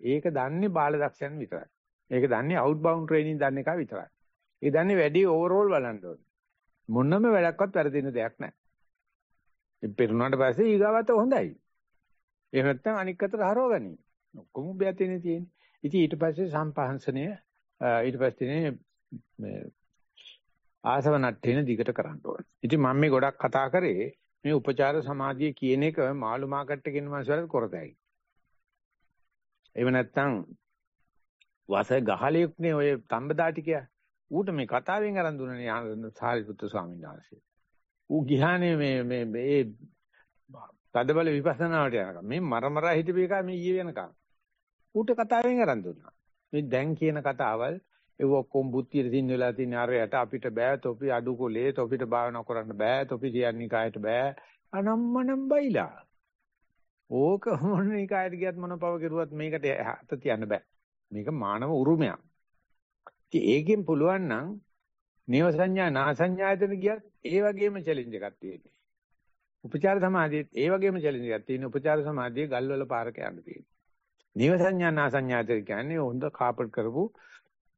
Speaker 3: ඒක දන්නේ බාලදක්ෂයන් විතරයි. ඒක දන්නේ අවුට්බවුන්ඩ් ට්‍රේනින් දන්න එක විතරයි. ඒ දන්නේ වැඩි ඕවරෝල් බලන්න ඕනේ. මොනම වැඩක්වත් වැරදින දෙයක් නැහැ. ඒ පෙරුණාට පස්සේ ඊගාවත හොඳයි. එහෙම නැත්නම් අනික් අතට හරවගනි. ඔක්කොම බැතේනේ තියෙන්නේ. ඉතින් ඊට පස්සේ සම්පහන්සනය ඊට පස්සේ මේ ආසව නට්ටේන දිගට කරන්න ඕනේ. ඉතින් මම මේ ගොඩක් කතා කරේ මේ උපචාර සමාධිය කියන එක මාළු මාකට් එකේ ඉන්න මාසවලට කරතයි. එහෙම නැත්නම් වස ගහලියෙක්නේ ඔය තඹදාටිකය. ඌට මේ කතාවෙන් අරන් දුන්නනේ සාරිපුත්‍ර ස්වාමීන් වහන්සේ. ඌ ගිහානේ මේ මේ මේ තදබල විපස්සනාවට යනකම් මේ මරමරා හිටපු එක මේ ඊයේ වෙනකම්. ඌට කතාවෙන් අරන් දුන්නා. මේ දැන් කියන කතාවල් ඒ ඔක්කොම බුද්ධියට දින් වෙලා තියෙන අරයට අපිට බෑ තොපි අඩු කොලේ තොපිට භාවනා කරන්න බෑ තොපි කියන්නේ කායට බෑ අනම්මනම් බයිලා. ඕක මොන නිකායට ගියත් මොන පව කෙරුවත් මේකට හත තියන්න බෑ. මේක මානව උරුමයක්. ඉතින් ඒකෙන් පුළුවන් නම් නේව සංඥා නා සංඥායතන ගියත් ඒ වගේම චැලෙන්ජ් එකක් තියෙනවා. උපචාර සමාධියත් ඒ වගේම චැලෙන්ජ් එකක් තියෙනවා. උපචාර සමාධිය ගල්වල පාරක යන්න තියෙනවා. නේව සංඥා නා සංඥායතන කියන්නේ හොඳ කාපට් කරපු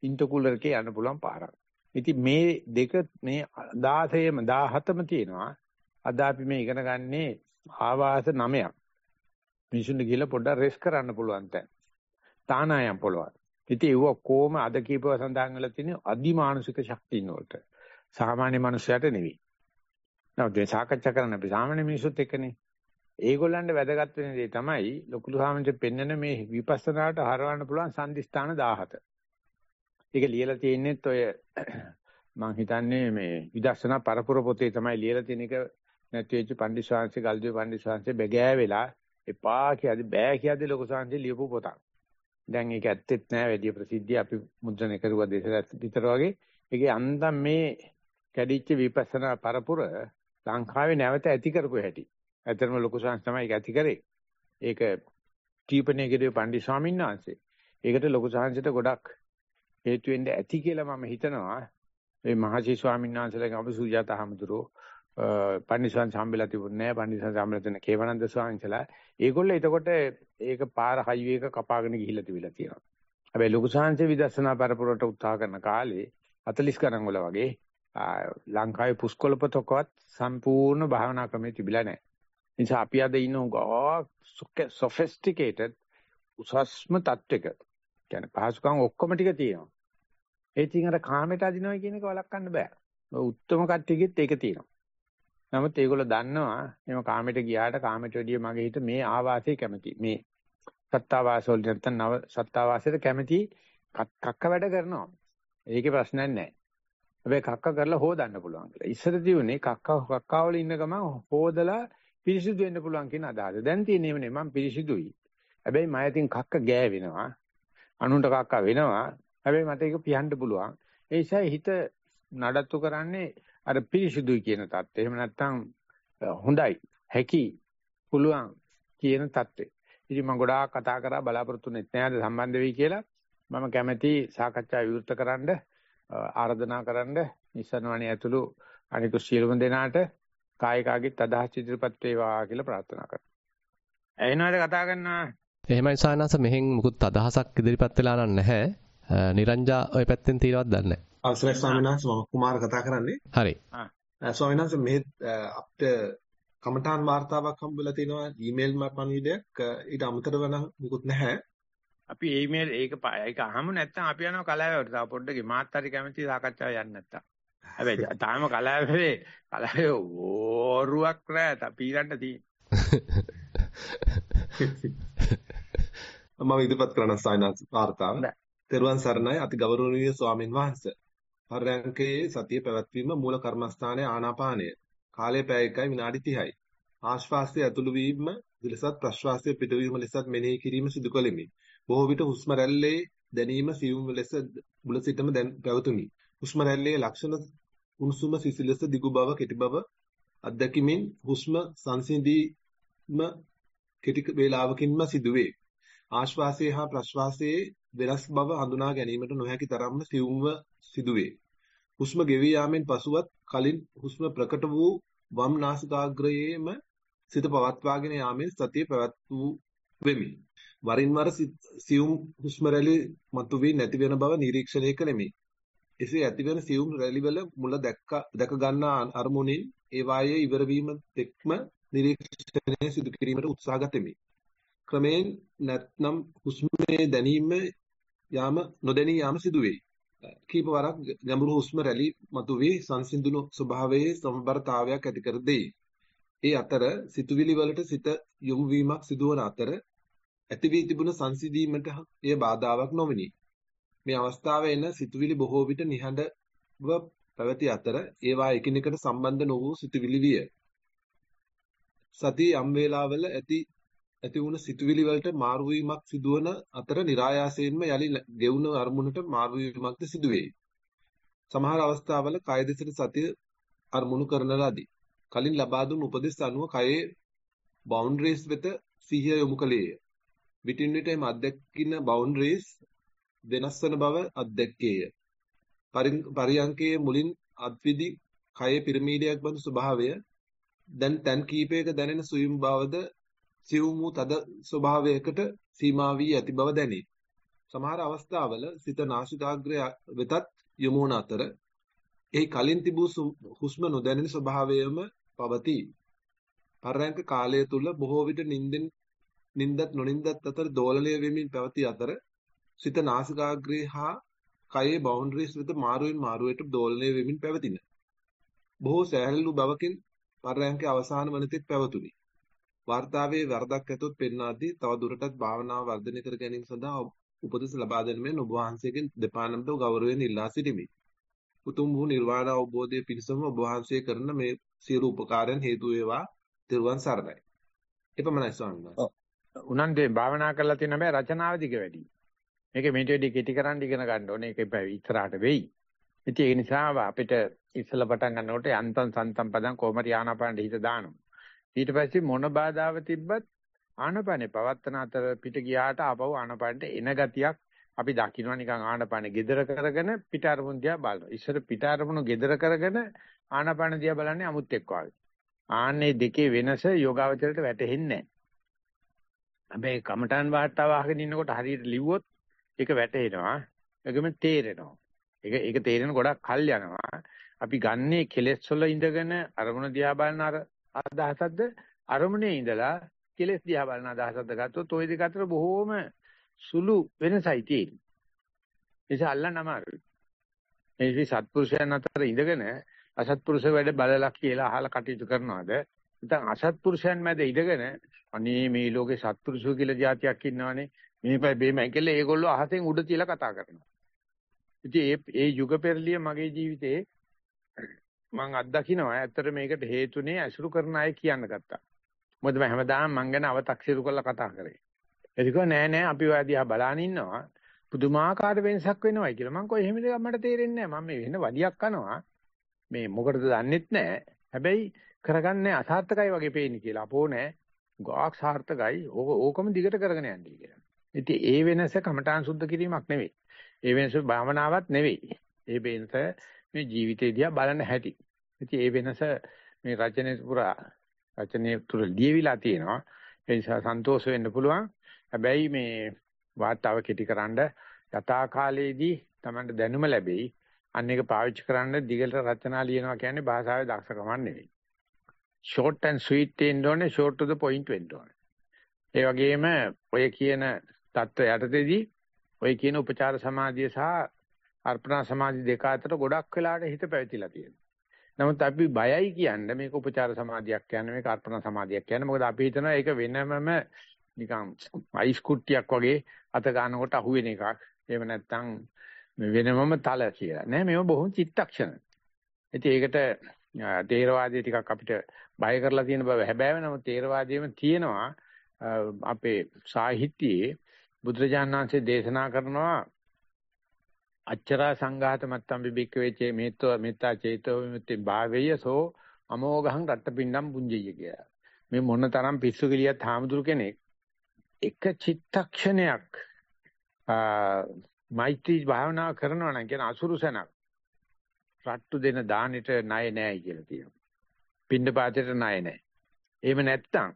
Speaker 3: ඉන්ටර්කූලර් එකේ යන්න පුළුවන් පාරක්. ඉතින් මේ දෙක මේ 16ම 17ම තියෙනවා. අද අපි මේ ඉගෙන ගන්නේ ආවාස 9ක්. මිනිසුන්ට ගිහලා පොඩ්ඩක් රෙස් කරන්න පුළුවන් තැන. තානායම් පොළවල්. ඉතින් ඒව කොහොම අද කීපව සඳහන් වෙලා තියෙන අදිමානුෂික ශක්තියින් වලට. සාමාන්‍ය මනුස්සයට නෙවෙයි. නමුත් මේ සාකච්ඡා කරන්න අපි සාමාන්‍ය මිනිස්සුත් එක්කනේ. ඒගොල්ලන්ට වැදගත් වෙන දේ තමයි ලොකු සාමන්ට පෙන්නන මේ විපස්සනාට හරවන්න පුළුවන් සම්දිස්ථාන 17. ඒක ලියලා තියෙන්නේත් ඔය මම හිතන්නේ මේ විදර්ශනා පරපුර පොතේ තමයි ලියලා තියෙන එක නැති වෙච්ච පණ්ඩිස්වාංශ ගල්දුවේ පණ්ඩිස්වාංශ බැගෑ වෙලා එපා කියද්දි බෑ කියද්දි ලොකු සාංශ ලියපු පොතක්. දැන් ඒක ඇත්තෙත් නෑ වැඩි ප්‍රසිද්ධිය අපි මුද්‍රණය කරුවා දෙසරත් විතර වගේ. ඒකේ අන්දම් මේ කැඩිච්ච විපස්සනා පරපුර ලංකාවේ නැවත ඇති කරපු හැටි. ඇත්තටම ලොකු සංස් තමයි ඒක ඇති කරේ. ඒක ටීපනේ ගිරේ පණ්ඩි ස්වාමීන් වහන්සේ. ඒකට ලොකු සංස්ට ගොඩක් හේතු වෙන්න ඇති කියලා මම හිතනවා. මේ මහසි ස්වාමීන් වහන්සේලාගේ අපේ සුජාත හමුදුරෝ පන්දිසන් සම්බෙලා තිබුණේ නැහැ. පන්දිසන් සම්බෙලා තියෙන කේවනන්ද ස්වාමීන්සලා. ඒගොල්ලෝ එතකොට ඒක පාර හයිවේ එක කපාගෙන ගිහිල්ලා තිබිලා තියෙනවා. හැබැයි ලොකු සාංශේ විදර්ශනා පරපුරට උත්සාහ කරන කාලේ 40 ගණන් වල වගේ ලංකාවේ පුස්කොළ පොතකවත් සම්පූර්ණ භාවනා ක්‍රමේ තිබිලා නැහැ. නිසා අපි අද ඉන්න උගා sophisticated උසස්ම තත්වයක. කියන්නේ පහසුකම් ඔක්කොම ටික තියෙනවා. ඒ ඉතින් අර කාමයට අදිනවා කියන එක වළක්වන්න බෑ. උත්තම කට්ටියගෙත් ඒක තියෙනවා. නමුත් ඒගොල්ලෝ දන්නවා එම කාමයට ගියාට කාමයට වැඩිය මගේ හිත මේ ආවාසයේ කැමති. මේ සත්තාවාස වල නැත්නම් නව සත්තාවාසයට කැමති කක්ක වැඩ කරනවා. ඒකේ ප්‍රශ්නයක් නැහැ. හැබැයි කක්ක කරලා හොදන්න පුළුවන් කියලා. ඉස්සරදී උනේ කක්ක කක්කාවල ඉන්න ගමන් හොදලා පිරිසිදු වෙන්න පුළුවන් කියන අදහස. දැන් තියෙන්නේ නෙමෙයි මම පිරිසිදුයි. හැබැයි මම ඉතින් කක්ක ගෑවෙනවා. අනුන්ට කක්ක වෙනවා. හැබැයි මට ඒක පියන්න පුළුවන්. ඒ නිසා හිත නඩත්තු කරන්නේ අර පිරිසුදුයි කියන தත්ත්වය. එහෙම නැත්නම් හොඳයි, හැකි, පුළුවන් කියන தත්ත්වය. ඉතින් මම ගොඩාක් කතා කරා බලාපොරොත්තු වෙන්නේ නැහැ සම්බන්ධ වෙයි කියලා. මම කැමැති සාකච්ඡා විවෘත කරන්න, ආරාධනා කරන්න, නිසන්වණේ ඇතුළු අනිකු සියලුම දෙනාට කායිකාගිත් අදහස් ඉදිරිපත් වේවා කියලා ප්‍රාර්ථනා කරනවා. ඇහෙනවද කතා කරනවා?
Speaker 1: එහෙමයි සානස මෙහෙන් මුකුත් අදහසක් ඉදිරිපත් වෙලා නැහැ. නිරංජා ওই පැත්තෙන් තියනවත් දන්නේ නැහැ.
Speaker 4: අවසරයි ස්වාමීන් වහන්සේ මම කුමාර කතා කරන්නේ.
Speaker 1: හරි.
Speaker 4: ස්වාමීන් වහන්සේ මේ අපිට කමඨාන් වාර්තාවක් හම්බෙලා තිනවා ඊමේල් පණිවිඩයක් ඊට අමතරව නම් මුකුත් නැහැ.
Speaker 3: අපි ඊමේල් ඒක ඒක අහමු නැත්නම් අපි යනවා කලාවේට. තව පොඩ්ඩක් මාත් හරි කැමති සාකච්ඡාව යන්න නැත්තම්. හැබැයි තාම කලාවේ කලාවේ ඕරුවක් නෑ. තපීරන්න තියෙන.
Speaker 4: මම ඉදපත් කරන සායනාස් වාර්තාව. තෙරුවන් සරණයි අති ගෞරවනීය ස්වාමින් වහන්සේ. පරයන්කේ සතිය පැවැත්වීම මූල කර්මස්ථානයේ ආනාපානය. කාලය පැය 1යි විනාඩි 30යි. ආශ්වාසය ඇතුළු වීම ලෙසත් ප්‍රශ්වාසය පිටවීම ලෙසත් මෙනෙහි කිරීම සිදු කළෙමි. බොහෝ විට හුස්ම රැල්ලේ දැනීම සියුම් ලෙස මුල සිටම දැන් පැවතුනි. හුස්ම රැල්ලේ ලක්ෂණ උණුසුම සිසිලස දිගු බව කෙටි බව අත්දැකීමෙන් හුස්ම සංසිඳීම කෙටි වේලාවකින්ම සිදුවේ. ආශ්වාසය හා ප්‍රශ්වාසයේ වෙනස් බව හඳුනා ගැනීමට නොහැකි තරම්ම සියුම්ව සිදුවේ. හුස්ම ගෙවී යාමෙන් පසුවත් කලින් හුස්ම ප්‍රකට වූ වම් නාසිකාග්‍රයේම සිත පවත්වාගෙන යාමෙන් සතිය පැවැත් වූ වෙමි. වරින් වර සියුම් හුස්ම රැලි මතුවී නැති වෙන බව නිරීක්ෂණය කළෙමි. එසේ ඇතිවන සියුම් රැලිවල මුල දැක්ක දැක ගන්නා අරමුණින් ඒ වායේ ඉවර වීම තෙක්ම නිරීක්ෂණය සිදු කිරීමට උත්සාහ ගතෙමි. ක්‍රමයෙන් නැත්නම් හුස්මේ දැනීම යාම නොදැනී යාම සිදුවේ. කීප වරක් ගැඹුරු හුස්ම රැලි මතුවී සංසිඳුණු ස්වභාවයේ සමබරතාවයක් ඇති කර දෙයි. ඒ අතර සිතුවිලි වලට සිත යොමු වීමක් සිදුවන අතර ඇති වී තිබුණ සංසිඳීමට එය බාධාවක් නොවිනි. මේ අවස්ථාවේ එන සිතුවිලි බොහෝ විට නිහඬව පැවති අතර ඒවා එකිනෙකට සම්බන්ධ නොවූ සිතුවිලි විය. සතිය යම් වේලාවල ඇති ඇති වුණ සිතුවිලි වලට මාරු වීමක් සිදුවන අතර નિરાයාසයෙන්ම යලි ගෙවුන අරමුණට මාරු වීමක්ද සිදුවේ. සමහර අවස්ථාවල කය දෙසට සතිය අරමුණු කරන ලදී. කලින් ලබා දුන් උපදෙස් අනුව කයේ බවුන්ඩරිස් වෙත සිහිය යොමු කළේය. විටින් විට එම අත්දැකින බවුන්ඩරිස් වෙනස් වන බව අත්දැක්කේය. පරියංකයේ මුලින් අත්විදි කයේ පිරමීඩයක් බඳු ස්වභාවය දැන් තන් කීපයක දැනෙන සුයුම් බවද සියුම් වූ තද ස්වභාවයකට සීමා වී ඇති බව දැනේ. සමහර අවස්ථාවල සිත නාසිකාග්‍රය වෙතත් යොමු වන අතර එහි කලින් තිබූ හුස්ම නොදැනෙන ස්වභාවයම පවතී. පරයන්ක කාලය තුල බොහෝ විට නිින්දෙන් නිින්දත් නොනිින්දත් අතර දෝලණය වෙමින් පැවති අතර සිත නාසිකාග්‍රේ හා කයේ බවුන්ඩරිස් වෙත මාරුවෙන් මාරුවට දෝලණය වෙමින් පැවතින. බොහෝ සෑහළු බවකින් පරයන්ක අවසාන වන තෙක් පැවතුනි. වර්තාවේ වරදක් ඇතොත් පෙන්වා දී තව දුරටත් භාවනාව වර්ධනය කර ගැනීම සඳහා උපදෙස් ලබා දෙන මෙන් ඔබ වහන්සේගෙන් දෙපාණම්ද ගෞරවයෙන් ඉල්ලා සිටිමි. උතුම් වූ නිර්වාණ අවබෝධය පිණිසම ඔබ වහන්සේ කරන මේ සියලු උපකාරයන් හේතු වේවා. තෙරුවන් සරණයි. එපමණයි ස්වාමීන් වහන්සේ. ඔව්.
Speaker 3: උනන්දුවෙන් භාවනා කරලා තියෙන බෑ රචනාව දිග වැඩි. මේක මේට වැඩි කෙටි කරන් ඉගෙන ගන්න ඕනේ. ඒක ඉස්සරහට වෙයි. ඉතින් ඒ නිසා අපිට ඉස්සලා පටන් ගන්නකොට යන්තම් සන්තම් පදන් කොහොමද ආනාපානෙ හිත දානවා. ඊට පස්සේ මොන බාධාව තිබ්බත් ආනාපානෙ පවත්තන අතර පිට ගියාට ආපහු ආනාපානෙට එන ගතියක් අපි දකින්නවා නිකන් ආනාපානෙ gedera කරගෙන පිට අරමුණ දිහා බලනවා. ඉස්සර පිට අරමුණ gedera කරගෙන ආනාපාන දිහා බලන්නේ අමුත් එක්ක වගේ. ආන්නේ දෙකේ වෙනස යෝගාවචරයට වැටහෙන්නේ නැහැ. හැබැයි කමඨාන් වාර්තාව අහගෙන ඉන්නකොට හරියට ලිව්වොත් ඒක වැටහෙනවා. ඒකම තේරෙනවා. ඒක ඒක තේරෙන ගොඩක් කල් යනවා. අපි ගන්නේ කෙලෙස් වල ඉඳගෙන අරමුණ දිහා බලන අර අදහසක්ද අරමුණේ ඉඳලා කෙලෙස් දිහා බලන අදහසක්ද ගත්තොත් ওই දෙක අතර බොහෝම සුළු වෙනසයි තියෙන්නේ. නිසා අල්ලන්න අමාරුයි. මේ ඉති සත්පුරුෂයන් අතර ඉඳගෙන අසත්පුරුෂ වැඩ බලලා කියලා අහලා කටයුතු කරනවාද? නැත්නම් අසත්පුරුෂයන් මැද ඉඳගෙන අනේ මේ ලෝකේ සත්පුරුෂෝ කියලා જાතියක් ඉන්නවනේ. මේපයි බේමයි කියලා ඒගොල්ලෝ අහසෙන් උඩ තියලා කතා කරනවා. ඉතින් ඒ ඒ යුග පෙරලිය මගේ ජීවිතේ මම අත්දකින්නවා ඇත්තට මේකට හේතුනේ අසුරු කරන අය කියන්න ගත්තා. මොකද මම හැමදාම මං ගැන අව탁සිරු කරලා කතා කරේ. ඒක නෑ නෑ අපි ඔය දිහා බලාන ඉන්නවා පුදුමාකාර වෙනසක් වෙනවයි කියලා. මං කොයි එහෙම දෙයක් මට තේරෙන්නේ නෑ. මම මේ වෙන වලියක් කනවා. මේ මොකටද දන්නෙත් නෑ. හැබැයි කරගන්නේ අසාර්ථකයි වගේ පේන්නේ කියලා. අපෝ නෑ. ගාක් සාර්ථකයි. ඕක ඕකම දිගට කරගෙන යන්නේ කියලා. ඉතින් ඒ වෙනස කමඨාන් සුද්ධ කිරීමක් නෙවෙයි. ඒ වෙනස භාවනාවක් නෙවෙයි. ඒ වෙනස මේ ජීවිතේ දිහා බලන හැටි. ඉතින් ඒ වෙනස මේ රචනයේ පුරා රචනයේ තුල ලියවිලා තියෙනවා. ඒ නිසා සන්තෝෂ වෙන්න පුළුවන්. හැබැයි මේ වාතාව කෙටිකරනද යථා කාලයේදී Tamanට දැනුම ලැබෙයි. අන්න එක පාවිච්චි කරන්න දිගට රචනා ලියනවා කියන්නේ භාෂාවේ දක්ෂකමක් නෙවෙයි. short and sweet වෙන්න ඕනේ, short to the point වෙන්න ඕනේ. ඒ වගේම ඔය කියන தত্ত্ব යටතේදී ඔය කියන උපචාර සමාධිය සහ අර්පණා සමාධි දෙක අතර ගොඩක් වෙලාට හිත පැවතිලා තියෙනවා. නමුත් අපි බයයි කියන්නේ මේක උපචාර සමාධියක් කියන්නේ මේක අර්පණා සමාධියක් කියන්නේ මොකද අපි හිතනවා ඒක වෙනමම නිකන් අයිස් කුට්ටියක් වගේ අත ගන්නකොට අහුවෙන එකක්. එහෙම නැත්නම් වෙනමම තල කියලා. නෑ මේව බොහොම චිත්තක්ෂණ. ඉතින් ඒකට තේරවාදයේ ටිකක් අපිට බය කරලා තියෙන බව හැබැයි නමුත් තේරවාදයේම තියෙනවා අපේ සාහිත්‍යයේ බුදුරජාණන් වහන්සේ දේශනා කරනවා අච්චරා සංඝාත මත්තම් බිබික්ක වෙච්චේ මේත්තෝ මෙත්තා චේතෝ විමුක්ති භාවය සෝ අමෝඝං රට්ටපින්නම් පුඤ්ජය කියලා. මේ මොන තරම් පිස්සු කිලියත් හාමුදුරු කෙනෙක් එක චිත්තක්ෂණයක් මෛත්‍රී භාවනා කරනවා නම් කියන අසුරුසනක් රට්ටු දෙන දානෙට ණය නැහැ කියලා තියෙනවා. පින්ඩ පාතේට ණය නැහැ. එහෙම නැත්තම්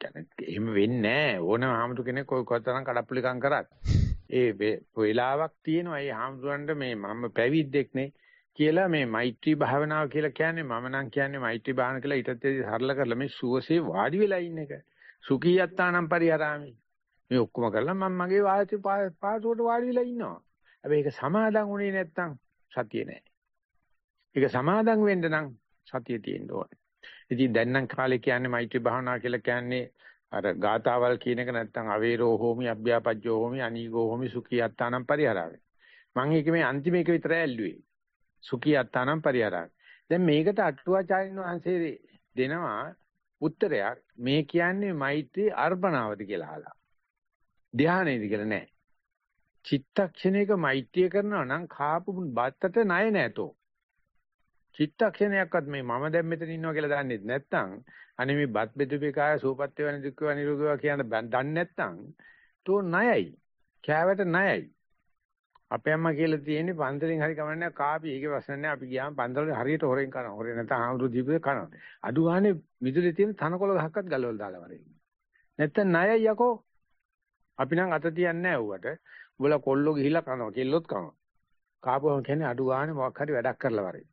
Speaker 3: කියන්නේ එහෙම වෙන්නේ නැහැ. ඕනම හාමුදුර කෙනෙක් කොයි කොතරම් කඩප්පුලිකම් කරත් ඒ වෙලාවක් තියෙනවා. ඒ හාමුදුරන්ට මේ මම පැවිද්දෙක් නේ කියලා මේ මෛත්‍රී භාවනාව කියලා කියන්නේ මම නම් කියන්නේ මෛත්‍රී භාවන කියලා ඊටත් සරල කරලා මේ සුවසේ වාඩි වෙලා ඉන්න එක. සුඛියත්තානම් පරිහරාමි. මේ ඔක්කොම කරලා මම මගේ වාසිය පාසුවට වාඩි වෙලා ඉන්නවා. හැබැයි ඒක සමාදන් වුණේ නැත්තම් සතිය නෑ. ඒක සමාදන් වෙන්න නම් සතිය තියෙන්න ඕනේ. ඉතින් දැන් නම් කාලේ කියන්නේ මෛත්‍රී භාවනා කියලා කියන්නේ අර ගාතාවල් කියන එක නැත්තම් අවේරෝ හෝමි අභ්‍යාපජ්ජෝ හෝමි අනීගෝ හෝමි සුඛී අත්තානම් පරිහරාවේ. මම ඒක මේ අන්තිම එක විතරයි ඇල්ලුවේ. සුඛී අත්තානම් පරිහරාවේ. දැන් මේකට අටුවාචාරින් වහන්සේ දෙනවා උත්තරයක් මේ කියන්නේ මෛත්‍රී අර්පණාවද කියලා අහලා. ධානයේද කියලා නෑ. චිත්තක්ෂණයක මෛත්‍රිය කරනවා නම් කාපු බත්තට ණය නැතෝ. චිත්තක්ෂණයක්වත් මේ මම දැන් මෙතන ඉන්නවා කියලා දන්නේ නැත්නම් අනේ මේ බත් බෙදුපේකාය සූපත්‍ය වෙන දුක්ඛ නිරෝගය කියන දන්නේ නැත්නම් තෝ ණයයි. කෑවට ණයයි. අපේ අම්මා කියලා තියෙන්නේ පන්සලෙන් හරි කමන්නේ කාපි ඒකේ ප්‍රශ්න නැහැ අපි ගියාම පන්සලේ හරියට හොරෙන් කරනවා. හොරේ නැත්නම් ආමුරු දීපේ කරනවා. අඩු ගානේ මිදුලේ තියෙන තනකොළ ගහක්වත් ගලවලා දාලා වරේ. නැත්නම් ණයයි යකෝ. අපි නම් අත තියන්නේ නැහැ ඌවට. උඹලා කොල්ලෝ ගිහිලා කනවා කෙල්ලොත් කනවා. කාපුවම කියන්නේ අඩු ගානේ මොකක් හරි වැඩක් කරලා වරේ.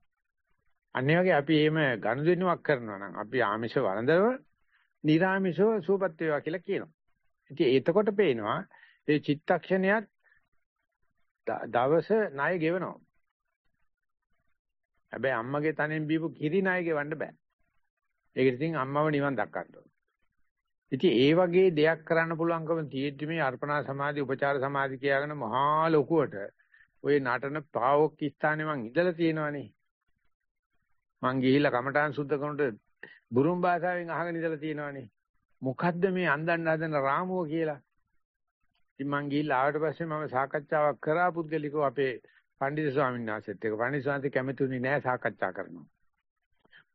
Speaker 3: අනිත් වගේ අපි එහෙම ගනුදෙනුවක් කරනවා නම් අපි ආමිෂ වළඳව නිර්ආමිෂව සූපත් වේවා කියලා කියනවා. ඉතින් එතකොට පේනවා ඒ චිත්තක්ෂණයත් දවස ණය ගෙවනවා. හැබැයි අම්මගේ තනෙන් බීපු කිරි ණය ගෙවන්න බෑ. ඒකට ඉතින් අම්මව නිවන් දක්වන්න ඕන. ඉතින් ඒ වගේ දෙයක් කරන්න පුළුවන්කම තියෙද්දි මේ අර්පණා සමාධි උපචාර සමාධි කියලාගෙන මහා ලොකුවට ওই නටන පාවොක් ස්ථානේ මං ඉඳලා තියෙනවනේ. මං ගිහිල්ලා කමඨාන් සුද්ධ කරනකොට බුරුම් භාෂාවෙන් අහගෙන ඉඳලා තියෙනවනේ. මොකද්ද මේ අන්දන්න හදන රාමුව කියලා. ඉතින් මං ගිහිල්ලා ආවට පස්සේ මම සාකච්ඡාවක් කරා පුද්ගලිකව අපේ පණ්ඩිත ස්වාමීන් වහන්සේත් එක්ක. පණ්ඩිත ස්වාමීන් කැමතුනේ නැහැ සාකච්ඡා කරනවා.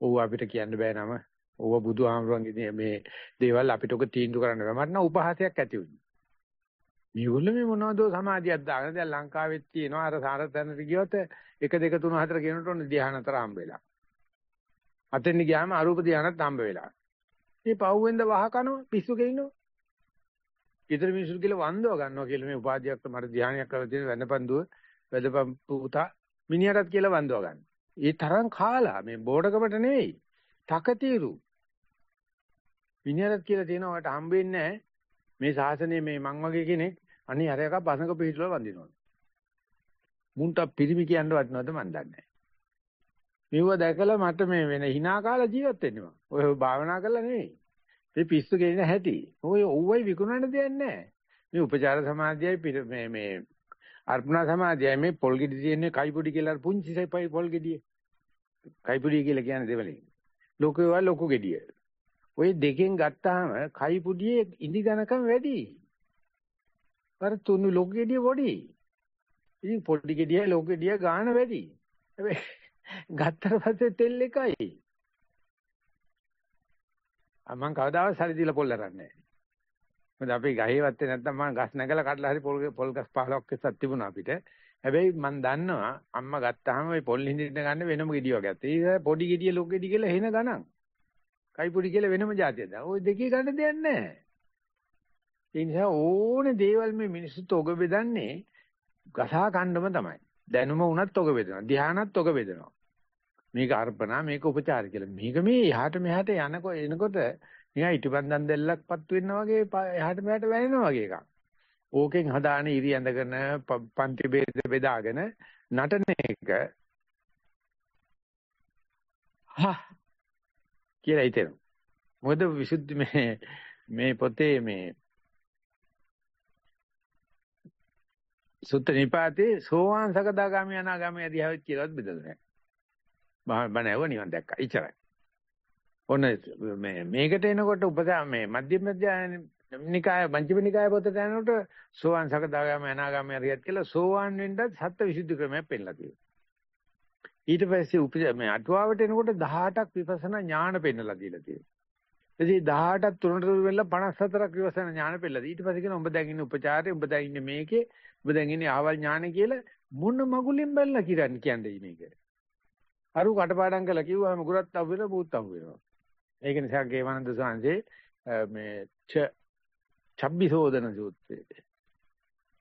Speaker 3: ඔව් අපිට කියන්න බෑ නම. ඔව බුදුහාමුදුරන්ගේ මේ දේවල් අපිට ඔක තීන්දුව කරන්න බෑ. මට නම් උපහාසයක් ඇති වුණා. මේගොල්ලෝ මේ මොනවද සමාධියක් දාගෙන දැන් ලංකාවෙත් තියෙනවා අර සාරතැනට ගියොත් 1 2 3 4 කියනකොට ඔන්න ධ්‍යාන අතර හම්බ වෙලා. අතෙන් ගියාම අරූප ධ්‍යානත් හම්බ වෙලා. මේ පව්වෙන්ද වහ කනවා පිස්සු කෙලිනෝ. ඊතර මිනිස්සු කියලා වන්දව ගන්නවා කියලා මේ උපාධියක් මට ධ්‍යානයක් කරලා තියෙන වෙනපන්දුව වැදපම් පුතා මිනිහටත් කියලා වන්දව ගන්න. ඒ තරම් කාලා මේ බෝඩකමට නෙවෙයි. තකතිරු. මිනිහටත් කියලා තියෙනවා ඔයාලට හම්බෙන්නේ නැහැ. මේ ශාසනයේ මේ මං වගේ කෙනෙක් අනේ අර එක පසඟ පිළිතුර වඳිනවා. මුන්ට පිරිමි කියන්න වටනවද මන් දන්නේ නැහැ. මෙව දැකලා මට මේ වෙන hina කාලා ජීවත් වෙන්න මම. ඔය භාවනා කරලා නෙවෙයි. මේ පිස්සු ගෙනින හැටි. ඔය ඔව්වයි විකුණන්න දෙයක් නැහැ. මේ උපචාර සමාධියයි මේ මේ අර්පණා සමාධියයි මේ පොල් ගෙඩි තියෙන්නේ කයිපොඩි කියලා පුංචි සයිපයි පොල් ගෙඩිය. කයිපොඩි කියලා කියන්නේ දෙවලින්. ලෝකේ වල ලොකු ගෙඩිය. ওই දෙකෙන් ගත්තාම කයිපොඩියේ ඉඳි ගණකම් වැඩි. අර තුනු ලොකු ගෙඩිය පොඩි. ඉතින් පොඩි ගෙඩියයි ලොකු ගෙඩිය ගාන වැඩි. හැබැයි ගත්තට පස්සේ තෙල් එකයි. මම කවදාවත් සල්ලි දීලා පොල් අරන්නේ නැහැ. මොකද අපි ගහේ වත්තේ නැත්තම් මම ගස් නැගලා කඩලා හරි පොල් පොල් ගස් 15ක් ඉස්සත් තිබුණා අපිට. හැබැයි මම දන්නවා අම්මා ගත්තාම ওই පොල් හිඳින්න ගන්න වෙනම ගෙඩියක් ගත්තා. ඒක පොඩි ගෙඩිය ලොකු ගෙඩි කියලා හේන ගණන්. කයි පොඩි කියලා වෙනම જાතියද. ওই දෙකේ ගන්න දෙයක් නැහැ. ඒ නිසා ඕනේ දේවල් මේ මිනිස්සුත් ඔග බෙදන්නේ ගසා කන්නම තමයි. දැනුම වුණත් ඔග බෙදනවා. ධානත් ඔග බෙදනවා. මේක අර්පණා මේක උපචාර කියලා. මේක මේ එහාට මෙහාට යනකොට එනකොට නිකන් ඉටිපන්දන් දෙල්ලක්පත් වෙනවා වගේ එහාට මෙහාට වැනෙනවා වගේ එකක්. ඕකෙන් හදාන ඉරි ඇඳගෙන පන්ති බෙද බෙදාගෙන නටන එක හා කියලා හිතෙනවා. මොකද විසුද්ධි මේ මේ පොතේ මේ සුත්ත නිපාතේ සෝවාන් සකදාගාමී අනාගාමී අධ්‍යාවෙත් කියලාත් බෙදලා නැහැ. බණ ඇව නිවන් දැක්කා. එච්චරයි. ඔන්න මේ මේකට එනකොට උපදා මේ මධ්‍යම නිකාය පංචම නිකාය පොතට යනකොට සෝවාන් සකදාගාම අනාගාමී අරියත් කියලා සෝවාන් වෙන්නත් සත්‍ය විසුද්ධි ක්‍රමයක් පෙන්නලා තියෙනවා. ඊට පස්සේ උප මේ අටුවාවට එනකොට 18ක් විපස්සනා ඥාන පෙන්නලා දීලා තියෙනවා. ඉතින් 18ක් තුනට වෙලා 54ක් විපස්සනා ඥාන පෙන්නලා. ඊට පස්සේ කියන උඹ දැන් ඉන්නේ උපචාරේ උඹ දැන් ඉන්නේ මේකේ උඹ දැන් ඉන්නේ ආවල් ඥාන කියලා මොන මගුලින් බැලලා කියන්නේ කියන්නේ මේක. අරු කටපාඩම් කළා කිව්වම ගුරත් අහු වෙනවා බූත් අහු වෙනවා. ඒක නිසා ගේවනන්ද සාංශේ මේ ච චබ්බිසෝදන සූත්‍රයේ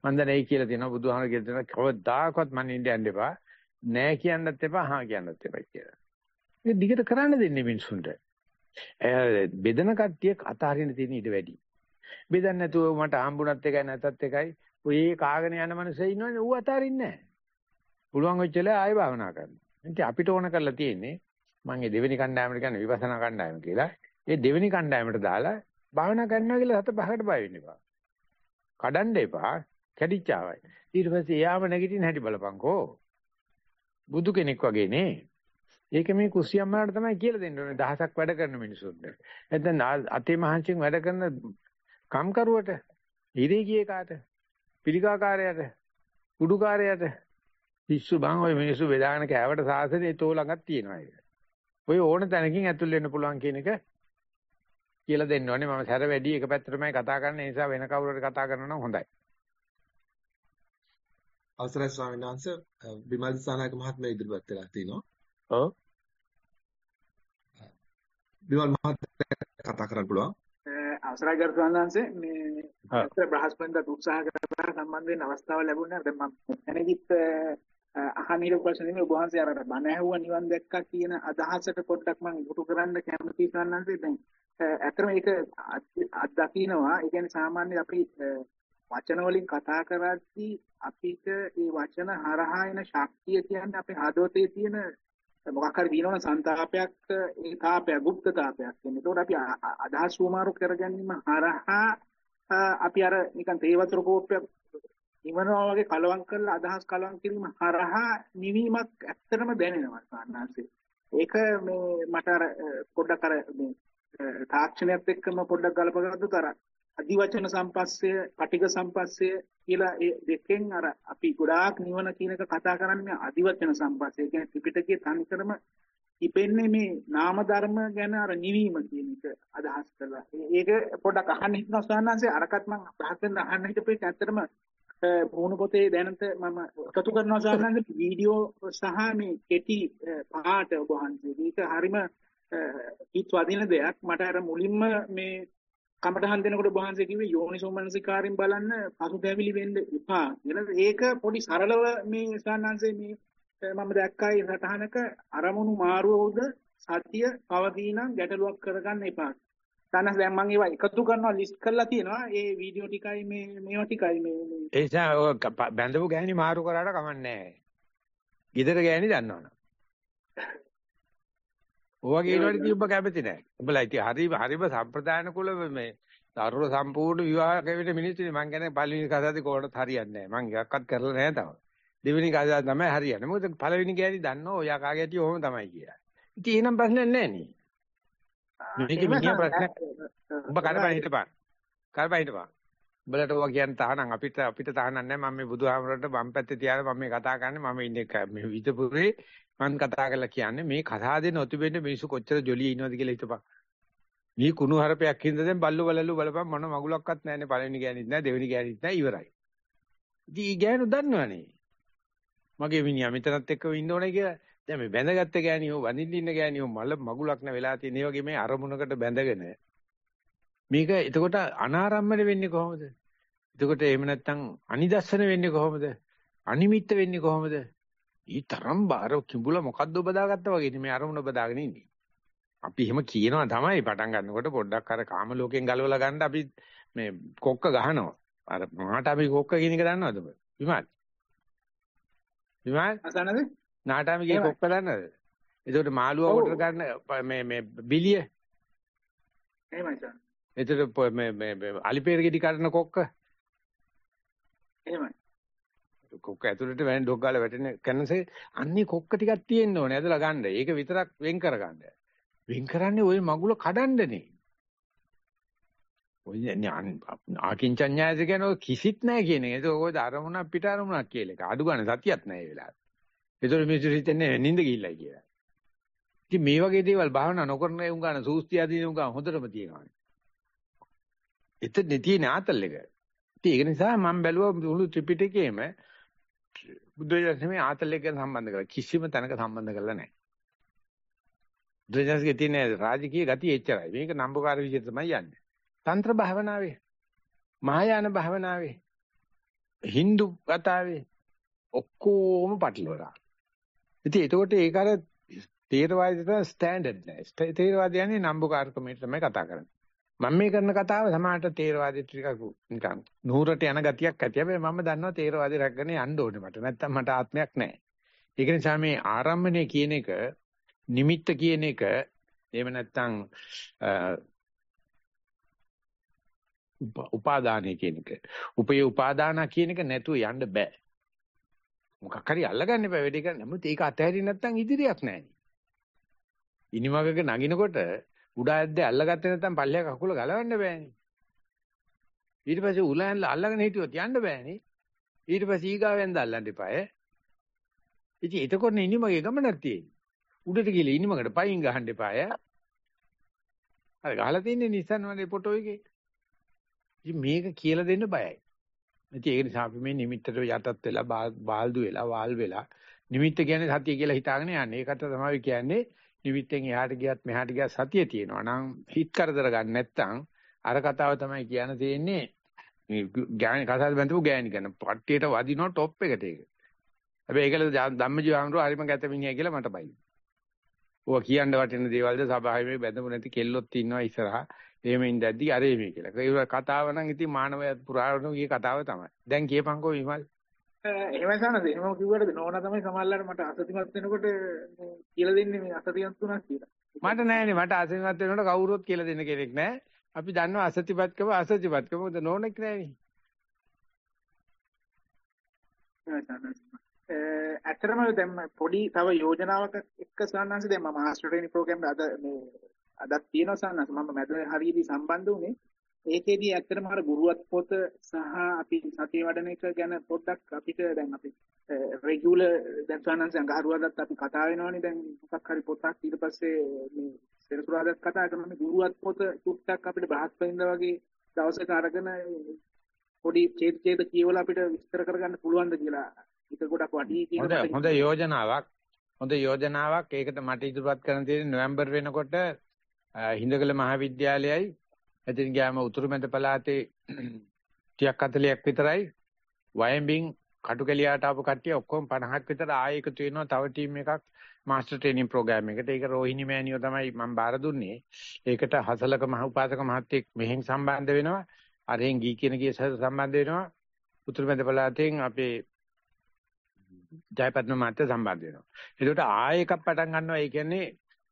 Speaker 3: මම දැන් ඒ කියලා තියෙනවා බුදුහාමර කියලා තියෙනවා කවදාකවත් මම ඉන්න යන්න එපා නෑ කියන්නත් එපා හා කියන්නත් එපා කියලා. ඒ දිගට කරන්න දෙන්නේ මිනිසුන්ට. බෙදන කට්ටිය අතාරින්න තියෙන ඊට වැඩි. බෙදන්න නැතුව මට හම්බුණත් එකයි නැතත් එකයි ඔය කාගෙන යන මනුස්සය ඉන්නවනේ ඌ අතාරින්නේ නැහැ. පුළුවන් වෙච්චලා ආයෙ භාවනා කරනවා. ඉතින් අපිට ඕන කරලා තියෙන්නේ මම මේ දෙවෙනි කණ්ඩායමට කියන්නේ විපස්සනා කණ්ඩායම කියලා. ඒ දෙවෙනි කණ්ඩායමට දාලා භාවනා කරනවා කියලා හත පහකට බය වෙන්න එපා. කඩන්න එපා. කැඩිච්චාවයි. ඊට පස්සේ එයාම නැගිටින්න හැටි බලපංකෝ. බුදු කෙනෙක් වගේ නේ. ඒක මේ කුස්සියම්මාට තමයි කියලා දෙන්න ඕනේ දහසක් වැඩ කරන මිනිසුන්ට. නැත්නම් අතේ මහන්සියෙන් වැඩ කරන කම්කරුවට, හිරේ ගියේ කාට, පිළිකාකාරයට, කුඩුකාරයට පිස්සු බං ඔය මිනිස්සු බෙදාගෙන කෑවට සාසනේ තෝ ළඟක් තියෙනවා ඒක. ඔය ඕන තැනකින් ඇතුල් වෙන්න පුළුවන් කියන එක කියලා දෙන්න ඕනේ. මම සැර වැඩි එක පැත්තටමයි කතා කරන්නේ. ඒ නිසා වෙන කවුරුහරි කතා කරනවා නම් හොඳයි.
Speaker 4: අවසරයි ස්වාමීන් වහන්සේ බිමල් දිසානායක මහත්මයා ඉදිරිපත් වෙලා තිනවා.
Speaker 3: ඔව්.
Speaker 4: බිමල් මහත්මයා කතා කරන්න පුළුවන්.
Speaker 5: අවසරයි ගරු ස්වාමීන් මේ අත්‍තර බ්‍රහස්පතින්දා උත්සාහ කරලා සම්බන්ධ වෙන අවස්ථාව ලැබුණා. දැන් මම එනදිත් අහන ඉර ප්‍රශ්න නෙමෙයි ඔබ වහන්සේ අර බණ ඇහුවා නිවන් දැක්කා කියන අදහසට පොඩ්ඩක් මම ඉතුරු කරන්න කැමතියි ස්වාමීන් දැන් ඇත්තටම ඒක අත්දකින්නවා. ඒ කියන්නේ සාමාන්‍ය අපි වචන වලින් කතා කරද්දී අපිට මේ වචන හරහා එන ශක්තිය කියන්නේ අපේ හදවතේ තියෙන මොකක් හරි දිනවන සංతాපයක් ඒ තාපය গুপ্ত තාපයක් කියන්නේ. ඒකෝට අපි අදහස් වමාරු කරගැනීම හරහා අපි අර නිකන් තේ වතුර කෝප්පයක් නිවනවා වගේ කලවම් කරලා අදහස් කලවම් කිරීම හරහා නිවීමක් ඇත්තටම දැනෙනවා සාන්නාසේ. ඒක මේ මට අර පොඩ්ඩක් අර මේ තාක්ෂණයත් එක්කම පොඩ්ඩක් ගලපගත්තොත් අර අදිවචන සම්පස්සය, පටිඝ සම්පස්සය කියලා ඒ දෙකෙන් අර අපි ගොඩාක් නිවන කියන එක කතා කරන්නේ අදිවචන සම්පස්සය. කියන්නේ ත්‍රිපිටකයේ තනිකරම ඉපෙන්නේ මේ නාම ධර්ම ගැන අර නිවීම කියන එක අදහස් කරලා. ඒක පොඩ්ඩක් අහන්න හිතනවා සාහන්නාංශේ අරකට මම අහන්න අහන්න හිතපේක ඇත්තටම පුහුණු පොතේ දැනට මම එකතු කරනවා සාහන්නාංශේ වීඩියෝ සහ මේ කෙටි පාට ඔබ වහන්සේ. මේක හරිම හිත වදින දෙයක්. මට අර මුලින්ම මේ කමටහන් දෙනකොට වහන්සේ කිව්වේ යෝනිසෝමනසිකාරයෙන් බලන්න පසුතැවිලි වෙන්න එපා කියලා. ඒක පොඩි සරලව මේ ස්ථානාංශයේ මේ මම දැක්කයි සටහනක අරමුණු මාරුවවද සත්‍ය පවතිනම් ගැටලුවක් කරගන්න එපා. තනස් දැන් මම ඒවා එකතු කරනවා ලිස්ට් කරලා තියෙනවා. ඒ වීඩියෝ ටිකයි මේ මේවා ටිකයි මේ
Speaker 3: ඒ නිසා බැඳපු ගෑණි මාරු කරාට කමන්නේ නැහැ. ගෙදර ගෑණි දන්නවනේ. ඔයගේ ඒවට තියුම්බ කැමති නැහැ. උඹලා ඉතින් හරි හරිම සම්ප්‍රදාන කුල මේ දරුව සම්පූර්ණ විවාහ කෙවිත මිනිස්සුනේ මං කියන්නේ පළවෙනි කතාවේදී කොහොමද හරියන්නේ නැහැ. මං එකක්වත් කරලා නැහැ තව. දෙවෙනි කතාව තමයි හරියන්නේ. මොකද පළවෙනි ගෑණි දන්නෝ ඔයා කාගේ ඇටි ඔහොම තමයි කියලා. ඉතින් එහෙනම් ප්‍රශ්නයක් නැහැ නේ. මේක මිනිහා ප්‍රශ්නයක්. උඹ කරපන් හිටපන්. කරපන් හිටපන්. උඹලට ඔවා කියන්න තහනම් අපිට අපිට තහනම් නැහැ මම මේ බුදුහාමරට වම් පැත්තේ තියාගෙන මම මේ කතා කරන්නේ මම ඉන්නේ මේ විදපුරේ මම කතා කරලා කියන්නේ මේ කතාවේ නොතිබෙන්න මිනිස්සු කොච්චර ජොලිය ඉනවද කියලා හිතපන්. මේ කුණු හරපයක් හින්දා දැන් බල්ලු බලලු බලපන් මොන මගුලක්වත් නැහැනේ පළවෙනි ගෑනිත් නැහැ දෙවෙනි ගෑනිත් නැහැ ඉවරයි. ඉතින් ඊ ගෑනු දන්නවනේ. මගේ මිනිහා මෙතනත් එක්ක ඉන්න ඕනේ කියලා දැන් මේ බැඳගත්ත ගෑනියෝ වඳින්න ඉන්න ගෑනියෝ මල මගුලක් නැ වෙලා තියෙන ඒ වගේ මේ අරමුණකට බැඳගෙන මේක එතකොට අනාරම්මන වෙන්නේ කොහොමද? එතකොට එහෙම නැත්නම් අනිදස්සන වෙන්නේ කොහොමද? අනිමිත්ත වෙන්නේ කොහොමද? ඊ තරම් බාර කිඹුල මොකද්ද බදාගත්තා වගේ මේ අරමුණ බදාගෙන ඉන්නේ. අපි එහෙම කියනවා තමයි පටන් ගන්නකොට පොඩ්ඩක් අර කාම ලෝකෙන් ගලවලා ගන්න අපි මේ කොක්ක ගහනවා. අර මාට අපි කොක්ක කියන එක දන්නවද ඔබ? විමල්. විමල්
Speaker 5: අසනද?
Speaker 3: නාටාමිගේ කොක්ක දන්නවද? එතකොට මාළුවා උඩට ගන්න මේ මේ බිලිය.
Speaker 5: එහෙමයි සර්.
Speaker 3: එතකොට මේ මේ අලිපේර ගෙඩි කඩන කොක්ක.
Speaker 5: එහෙමයි.
Speaker 3: කොක්ක ඇතුළට වැන් ඩොග් ගාලා වැටෙන කනසේ අන්නේ කොක්ක ටිකක් තියෙන්න ඕනේ ඇදලා ගන්න. ඒක විතරක් වෙන් කරගන්න. වෙන් කරන්නේ ওই මගුල කඩන්නනේ. ඔය ආකින්චඤ්ඤායස කියන ඔය කිසිත් නැහැ කියන එක. ඒක ඔය අරමුණක් පිට අරමුණක් කියලා එක. අඩු ගන්න සතියක් නැහැ ඒ වෙලාවට. ඒතකොට මිනිස්සු හිතන්නේ නිින්ද ගිහිල්ලයි කියලා. ඉතින් මේ වගේ දේවල් භාවනා නොකරන උන් ගන්න සූස්ති ආදී උන් ගන්න හොඳටම තියෙනවානේ. එතන තියෙන ආතල් එක. ඉතින් ඒක නිසා මම බැලුවා මුළු ත්‍රිපිටකයේම බුද්ධ ධර්මයේ ආතල් එක සම්බන්ධ කරලා කිසිම තැනක සම්බන්ධ කරලා නැහැ. බුදුසසුනේ තියෙන රාජකීය ගතිය එච්චරයි. මේක නම්බුකාර විදිහට තමයි යන්නේ. තන්ත්‍ර භාවනාවේ මහායාන භාවනාවේ Hindu කතාවේ ඔක්කොම පටලවලා. ඉතින් එතකොට ඒක අර තේරවාදී තමයි ස්ටෑන්ඩඩ් නෑ. තේරවාදී යන්නේ නම්බුකාරකමට තමයි කතා කරන්නේ. මම මේ කරන කතාව සමාජයට තේරවාදී ටිකක් නිකන් නూరుට යන ගතියක් ඇති. හැබැයි මම දන්නවා තේරවාදී රැකගෙන යන්න ඕනේ මට. නැත්තම් මට ආත්මයක් නැහැ. ඒක නිසා මේ ආරම්භණය කියන එක නිමිත්ත කියන එක එහෙම නැත්තම් උපාදානය කියන එක. උපේ උපාදාන කියන එක නැතුව යන්න බෑ. මොකක් හරි අල්ලගන්න බෑ වැඩි කරන්න. නමුත් ඒක අතහැරින් නැත්තම් ඉදිරියක් නැහැ. ඉනිමගක නගිනකොට උඩ ඇද්දේ අල්ලගත්තේ නැත්නම් පල්ලෙහා කකුල ගලවන්න බෑනේ. ඊට පස්සේ උලැල්ල අල්ලගෙන හිටියොත් යන්න බෑනේ. ඊට පස්සේ ඊගාවෙන්ද අල්ලන්න එපාය. ඉතින් එතකොට ඉනිමගේ ගමනක් තියෙන්නේ. උඩට ගිහලා ඉනිමකට පයින් ගහන්න එපාය. අර ගහලා තින්නේ Nissan වගේ ෆොටෝ එකේ. ඉතින් මේක කියලා දෙන්න බයයි. ඉතින් ඒක නිසා අපි මේ නිමිත්තට යටත් වෙලා බාල්දු වෙලා වාල් වෙලා නිමිත්ත කියන්නේ සතිය කියලා හිතාගෙන යන්නේ. ඒකට තමයි කියන්නේ නිමිත්තෙන් එහාට ගියත් මෙහාට ගියත් සතිය තියෙනවා නම් හිත කරදර ගන්න නැත්නම් අර කතාව තමයි කියන්න තියෙන්නේ මේ ගෑණි කතාව බඳපු ගෑණි ගැන පට්ටියට වදිනවා টොප් එකට ඒක. හැබැයි ඒකල ධම්මජීව ආමරෝ හරිම ගැත මිනිහා කියලා මට බයි. ඕවා කියන්න වටින දේවල්ද සභාවේ මේ බැඳපු නැති කෙල්ලොත් ඉන්නවා ඉස්සරහා. එහෙම ඉඳද්දි අරේ මේ කියලා. ඒක කතාව නම් ඉතින් මානවය පුරාණු ගිය කතාව තමයි. දැන් කියපන්කෝ විමල්.
Speaker 5: එහෙමයි සනද එහෙම කිව්වට නෝනා තමයි සමහරවල්ලාට මට අසතිමත් වෙනකොට කියලා දෙන්නේ මේ අසතිමත් තුනක් කියලා.
Speaker 3: මට නෑනේ මට අසතිමත් වෙනකොට කවුරුත් කියලා දෙන්න කෙනෙක් නෑ. අපි දන්නවා අසතිපත්කම අසතිපත්කම මොකද නෝනෙක් නෑනේ.
Speaker 5: ඇත්තටම දැන් පොඩි තව යෝජනාවක් එක්ක සන්නන්ස දැන් මම මාස්ටර් ට්‍රේනින් ප්‍රෝග්‍රෑම් අද මේ අදත් තියෙනවා සන්නන්ස මම මැද හරියදී සම්බන්ධ වුණේ ඒකෙදී ඇත්තටම අර ගුරුවත් පොත සහ අපි සතිය වඩන එක ගැන පොඩ්ඩක් අපිට දැන් අපි රෙගියුලර් දැන් සානන්ස අඟහරුවාදත් අපි කතා වෙනවනේ දැන් මොකක් හරි පොතක් ඊට පස්සේ මේ සෙනසුරාදාත් කතා කරනවා ගුරුවත් පොත චුට්ටක් අපිට බ්‍රහස්පතින්ද වගේ දවසක අරගෙන පොඩි ඡේද ඡේද කියවලා අපිට විස්තර කරගන්න පුළුවන්ද කියලා ඒක ගොඩක් වටී
Speaker 3: කියන හොඳ හොඳ යෝජනාවක්. හොඳ යෝජනාවක්. ඒකට මට ඉදිරිපත් කරන්න තියෙන්නේ නොවැම්බර් වෙනකොට හිඳකල මහාවිද්‍යාලයයි එතින් ගියාම උතුරු මැද පළාතේ 30ක් 40ක් විතරයි වයඹින් කටුකැලියාට ආපු කට්ටිය ඔක්කොම 50ක් විතර ආයෙ එකතු වෙනවා තව ටීම් එකක් මාස්ටර් ට්‍රේනින් ප්‍රෝග්‍රෑම් එකට. ඒක රෝහිණි මෑනියෝ තමයි මම බාර දුන්නේ. ඒකට හසලක මහ උපාසක මහත්තයෙක් මෙහෙන් සම්බන්ධ වෙනවා. අරෙන් ගී කියන කී සම්බන්ධ වෙනවා. උතුරු මැද පළාතෙන් අපේ ජයපත්ම මහත්තයා සම්බන්ධ වෙනවා. ඒකට ආයෙ එකක් පටන් ගන්නවා. ඒ කියන්නේ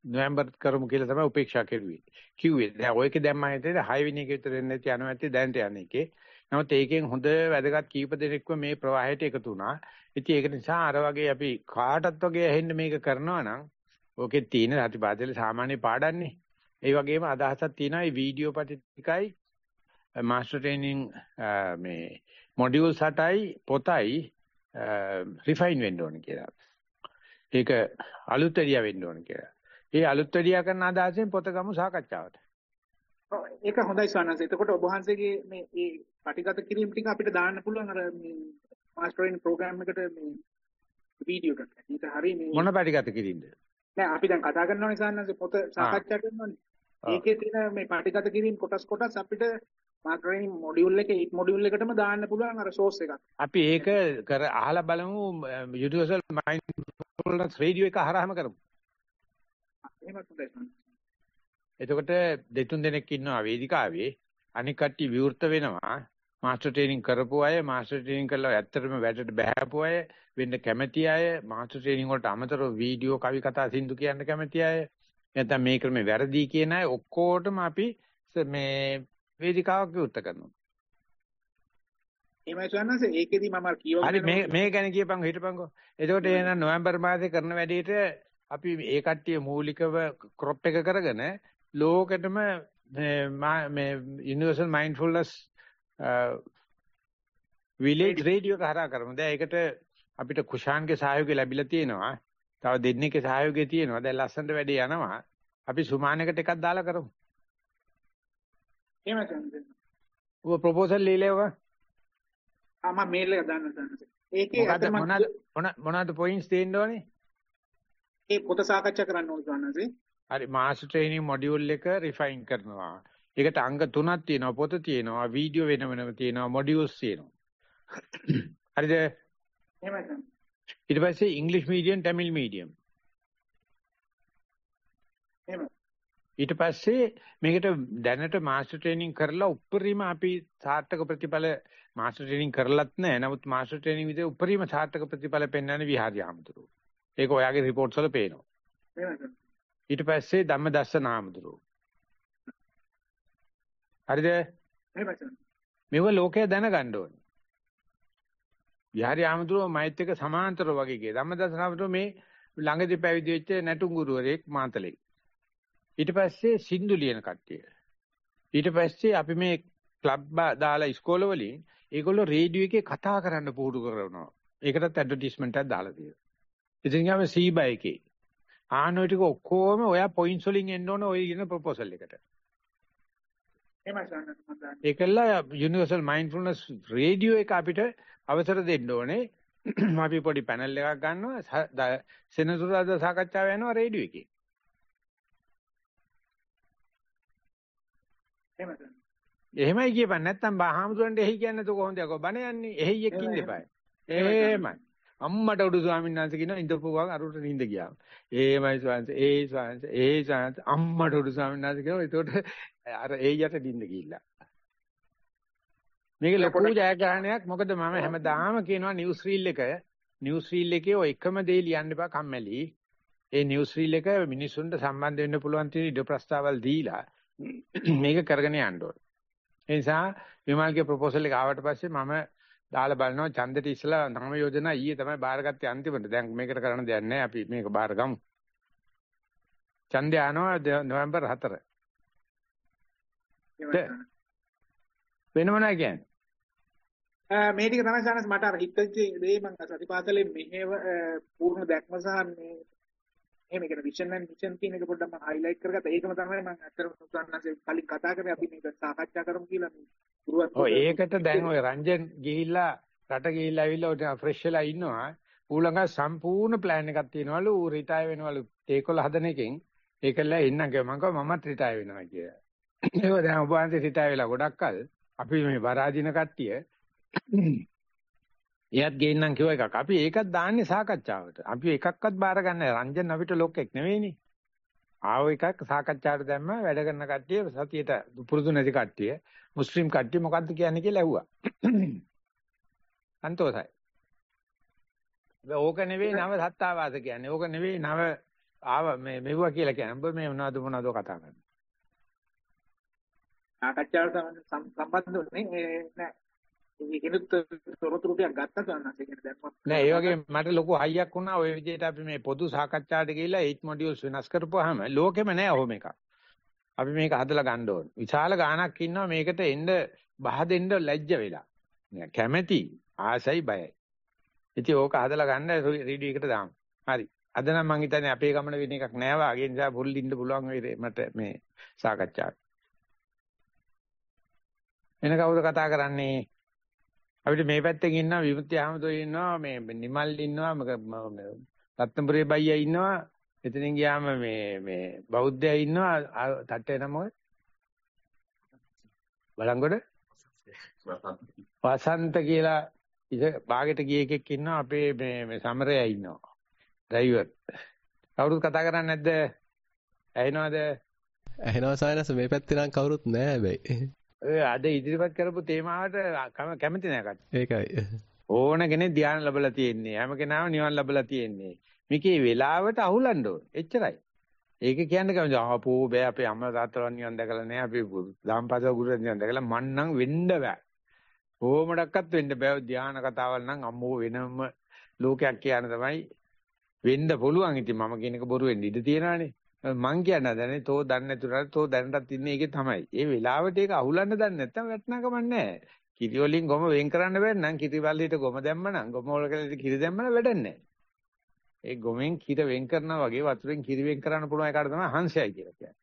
Speaker 3: නොවැම්බර් කරමු කියලා තමයි උපේක්ෂා කෙරුවේ. කිව්වේ. දැන් ඔයක දැම්ම හිතේ 6 වෙනි එක විතර එන්න ඇති යනවා ඇති දැනට යන්නේ එකේ. නමුත් ඒකෙන් හොඳ වැදගත් කීප දෙනෙක්ව මේ ප්‍රවාහයට එකතු වුණා. ඉතින් ඒක නිසා අර වගේ අපි කාටත් වගේ ඇහෙන්න මේක කරනවා නම් ඕකේ තියෙන සතිපාදලේ සාමාන්‍ය පාඩන්නේ. ඒ වගේම අදහසක් තියෙනවා මේ වීඩියෝ පටි ටිකයි මාස්ටර් ට්‍රේනින් මේ මොඩියුල් 8යි පොතයි රිෆයින් වෙන්න ඕන කියලා. ඒක අලුත් එළිය වෙන්න ඕන කියලා. ඒ අලුත් වැඩියා කරන අදහසෙන් පොත ගමු සාකච්ඡාවට.
Speaker 5: ඔව් ඒක හොඳයි ස්වාමීන් එතකොට ඔබ වහන්සේගේ මේ මේ පටිගත කිරීම ටික අපිට දාන්න පුළුවන් අර මේ මාස්ටරින් ප්‍රෝග්‍රෑම් එකට මේ වීඩියෝ එකක්. ඒක හරිය මේ
Speaker 3: මොන පටිගත කිරීමද?
Speaker 5: නෑ අපි දැන් කතා කරනවානේ ස්වාමීන් පොත සාකච්ඡා කරනවානේ. ඒකේ තියෙන මේ පටිගත කිරීම කොටස් කොටස් අපිට මාස්ටරින් මොඩියුල් එකේ ඒත් මොඩියුල් එකටම දාන්න පුළුවන් අර සෝස් එකක්.
Speaker 3: අපි ඒක කර අහලා බලමු යුනිවර්සල් මයින්ඩ්ෆුල්නස් රේඩියෝ එක හරහාම කරමු. එහෙමත් හොඳයි. එතකොට දෙතුන් දෙනෙක් ඉන්නවා වේදිකාවේ. අනික කට්ටිය විවෘත වෙනවා. මාස්ටර් ට්‍රේනින් කරපු අය, මාස්ටර් ට්‍රේනින් කරලා ඇත්තටම වැඩට බහැපු අය, වෙන්න කැමති අය, මාස්ටර් ට්‍රේනින් වලට අමතරව වීඩියෝ කවි කතා සින්දු කියන්න කැමති අය, නැත්නම් මේ ක්‍රමේ වැරදි කියන අය ඔක්කොටම අපි මේ වේදිකාවක් විවෘත කරනවා.
Speaker 5: එහෙමයි සන්නස ඒකෙදි මම කියවගෙන
Speaker 3: හරි මේ මේ ගැන කියපන් හිටපන්කෝ. එතකොට එහෙනම් නොවැම්බර් මාසේ කරන වැඩේට අපි ඒ කට්ටිය මූලිකව ක්‍රොප් එක කරගෙන ලෝකෙටම මේ යුනිවර්සල් මයින්ඩ්ෆුල්නස් විලේජ් රේඩියෝ එක හරහා කරමු. දැන් ඒකට අපිට කුෂාන්ගේ සහයෝගය ලැබිලා තියෙනවා. තව දෙන්නෙක්ගේ සහයෝගය තියෙනවා. දැන් ලස්සනට වැඩේ යනවා. අපි සුමානකට එකක් දාලා කරමු.
Speaker 5: එහෙමයි සම්පූර්ණ.
Speaker 3: ඔබ ප්‍රොපෝසල් ලියලේව?
Speaker 5: ආ මම මේල් එක දාන්න සම්පූර්ණ. ඒකේ
Speaker 3: මොනවාද මොනවාද පොයින්ට්ස් තියෙන්න ඕනේ?
Speaker 5: ඒ පොත සාකච්ඡා කරන්න ඕන සවන්නසේ.
Speaker 3: හරි මාස්ටර් ට්‍රේනින් මොඩියුල් එක රිෆයින් කරනවා. ඒකට අංග තුනක් තියෙනවා පොත තියෙනවා වීඩියෝ වෙන වෙනම තියෙනවා මොඩියුල්ස් තියෙනවා. හරිද?
Speaker 5: එහෙමයි.
Speaker 3: ඊට පස්සේ ඉංග්‍රීසි මීඩියම් ටැමිල් මීඩියම්.
Speaker 5: එහෙමයි.
Speaker 3: ඊට පස්සේ මේකට දැනට මාස්ටර් ට්‍රේනින් කරලා උපරිම අපි සාර්ථක ප්‍රතිඵල මාස්ටර් ට්‍රේනින් කරලත් නැහැ. නමුත් මාස්ටර් ට්‍රේනින් විදිහේ උපරිම සාර්ථක ප්‍රතිඵල පෙන්වන්නේ විහාරය ආමතුරු. ඒක ඔයාගේ රිපෝට්ස් වල පේනවා. ඊට පස්සේ ධම්මදස්ස නාමතුරු. හරිද? මේව ලෝකය දැනගන්න ඕනේ. විහාරය ආමතුරු මෛත් එක සමාන්තරව වගේ කිය. ධම්මදස්ස නාමතුරු මේ ළඟදී පැවිදි වෙච්ච නැටුම් ගුරුවරයෙක් මාතලේ. ඊට පස්සේ සින්දු ලියන කට්ටිය. ඊට පස්සේ අපි මේ ක්ලබ් දාලා ඉස්කෝල වලින් ඒගොල්ලෝ රේඩියෝ එකේ කතා කරන්න පුහුණු කරනවා. ඒකටත් ඇඩ්වර්ටයිස්මන්ට් එකක් දාලා තියෙනවා. ඉතින් ගාම සීබා එකේ. ආනෝ ටික ඔක්කොම ඔයා පොයින්ට්ස් වලින් එන්න ඕන ඔය කියන ප්‍රොපෝසල් එකට. ඒකල්ල යුනිවර්සල් මයින්ඩ්ෆුල්නස් රේඩියෝ එක අපිට අවසර දෙන්න ඕනේ. අපි පොඩි පැනල් එකක් ගන්නවා සෙනසුරාදා සාකච්ඡාව යනවා රේඩියෝ එකේ. එහෙමයි කියපන් නැත්තම් බාහාමුදුරන්ට එහි කියන්නේ කොහොමද යකෝ බණ යන්නේ එහි එක්ක ඉන්න එපා. එහෙමයි. අම්මට උඩු ස්වාමීන් වහන්සේ කියනවා ඉඳපු ගමන් අරුට නිින්ද ගියා. ඒමයි ස්වාමීන් ඒ ස්වාමීන් ඒ ස්වාමීන් අම්මට උඩු ස්වාමීන් වහන්සේ කියනවා ඒකට අර ඒ යට නිින්ද ගිහිල්ලා. මේක ලොකු ජයග්‍රහණයක් මොකද මම හැමදාම කියනවා නිවුස් රීල් එක නිවුස් රීල් එකේ ඔය එකම දේ ලියන්න එපා කම්මැලි. ඒ නිවුස් රීල් එක මිනිසුන්ට සම්බන්ධ වෙන්න පුළුවන් තියෙන ඉඩ ප්‍රස්තාවල් දීලා මේක කරගෙන යන්න ඕනේ. ඒ නිසා විමල්ගේ ප්‍රොපෝසල් එක ආවට පස්සේ මම දාලා බලනවා ඡන්දෙට ඉස්සලා නම යෝජනා ඊයේ තමයි බාරගත්තේ අන්තිමට. දැන් මේකට කරන්න දෙයක් නැහැ. අපි මේක බාර ගමු. ඡන්දය ආනවා නොවැම්බර් 4. වෙනම නැහැ කියන්නේ.
Speaker 5: මේ ටික තමයි සානස් මට අර හිතෙච්ච දේ මම සතිපාසලේ මෙහෙව පූර්ණ දැක්ම සහ මේ එහෙම කියන විෂන් ඇන්ඩ් මිෂන් කියන එක පොඩ්ඩක් මම හයිලයිට් කරගත්තා. ඒකම තමයි මම ඇත්තටම සුසන්නන්සේ කලින් කතා කරේ අපි මේක සාකච්ඡා කරමු කියලා මේ පුරුවත්.
Speaker 3: ඔය ඒකට දැන් ඔය රංජන් ගිහිල්ලා රට ගිහිල්ලා ඇවිල්ලා ඔය ෆ්‍රෙෂ් වෙලා ඉන්නවා. ඌළඟ සම්පූර්ණ ප්ලෑන් එකක් තියෙනවලු ඌ රිටයර් වෙනවලු තේකොළ හදන එකෙන්. ඒකලා එන්න ගියා මම කිව්වා මමත් රිටයර් වෙනවා කියලා. ඒක දැන් ඔබ වහන්සේ රිටයර් වෙලා ගොඩක් කල් අපි මේ වරාජින කට්ටිය එයත් ගේන්නම් කිව්ව එකක්. අපි ඒකත් දාන්නේ සාකච්ඡාවට. අපි එකක්වත් බාර ගන්න රංජන් අපිට ලොක්ෙක් නෙවෙයිනේ. ආව එකක් සාකච්ඡාවට දැම්ම වැඩ කරන කට්ටිය සතියට පුරුදු නැති කට්ටිය මුස්ලිම් කට්ටිය මොකද්ද කියන්නේ කියලා ඇහුවා. සන්තෝසයි. ඕක නෙවෙයි නව සත්තාවාස කියන්නේ. ඕක නෙවෙයි නව ආව මේ මෙවුවා කියලා කියන්නේ. ඔබ මේ මොනවද මොනවද කතා කරන්නේ.
Speaker 5: සාකච්ඡාවට සම්බන්ධ වෙන්නේ නෑ. ඒකෙනුත් තොරතුරු ටිකක් ගත්තා සන්නස් ඒක දැම්මත්
Speaker 3: නෑ ඒ වගේ මට ලොකු හයියක් වුණා. ওই විදිහට අපි මේ පොදු සාකච්ඡාවට ගිහිල්ලා 8 මොඩියුල්ස් වෙනස් කරපුවාම ලෝකෙම නෑ ඔහොම එකක්. අපි මේක හදලා ගන්න ඕන. විශාල ගාණක් ඉන්නවා මේකට එන්න බහ දෙන්න ලැජ්ජ වෙලා. කැමැති ආසයි බයයි. ඉතින් ඕක හදලා ගන්න රේඩියෝ එකට දාමු. හරි. අද නම් මං හිතන්නේ අපේ ගමන වෙන එකක් නෑ වාගේ නිසා පුල් ඉන්න පුළුවන් වෙයි මට මේ සාකච්ඡාවට එන කවුද කතා කරන්නේ? අපිට මේ පැත්තෙන් ඉන්නවා විමුක්ති ආමතෝ ඉන්නවා මේ නිමල් ඉන්නවා රත්නපුරේ බයියා ඉන්නවා එතනින් ගියාම මේ මේ බෞද්ධයා ඉන්නවා තට්ටේ නම මොකද? බලංගොඩ? වසන්ත කියලා ඉත බාගෙට ගිය එකෙක් ඉන්නවා අපේ මේ මේ සමරයා ඉන්නවා. ඩ්‍රයිවර් කවුරුත් කතා කරන්නේ නැද්ද? ඇහෙනවද?
Speaker 1: ඇහෙනවා සායනස මේ පැත්තේ නම් කවුරුත් නැහැ හැබැයි.
Speaker 3: අද ඉදිරිපත් කරපු තේමාවට කැමති නෑ කට්ටිය.
Speaker 1: ඒකයි.
Speaker 3: ඕන කෙනෙක් ධ්‍යාන ලැබලා තියෙන්නේ. හැම කෙනාම නිවන් ලැබලා තියෙන්නේ. මේකේ වෙලාවට අහුලන්න ඕන. එච්චරයි. ඒක කියන්නේ කවුද? ආපෝ බෑ අපේ අම්මලා තාත්තලා නිවන් දැකලා නෑ. අපි දාම්පස ගුරු නිවන් දැකලා මන් නම් වෙන්න බෑ. කොහොමඩක්වත් වෙන්න බෑ. ධ්‍යාන කතාවල් නම් අම්මෝ වෙනම ලෝකයක් කියන තමයි වෙන්න පුළුවන්. ඉතින් මම කියන එක බොරු වෙන්න ඉඩ තියෙනවානේ. මං කියන්න දැනේ තෝ දන්නේ නැතුණාට තෝ දැනටත් ඉන්නේ ඒකේ තමයි. ඒ වෙලාවට ඒක අහුලන්න දන්නේ නැත්නම් වැටෙනා කමක් නැහැ. කිරි වලින් ගොම වෙන් කරන්න බැරි නම් කිරි වලිට ගොම දැම්ම නම් ගොම වල කියලා කිරි දැම්ම නම් වැඩක් නැහැ. ඒ ගොමෙන් කිර වෙන් කරනවා වගේ වතුරෙන් කිරි වෙන් කරන්න පුළුවන් එකට තමයි හංසයයි කියලා කියන්නේ.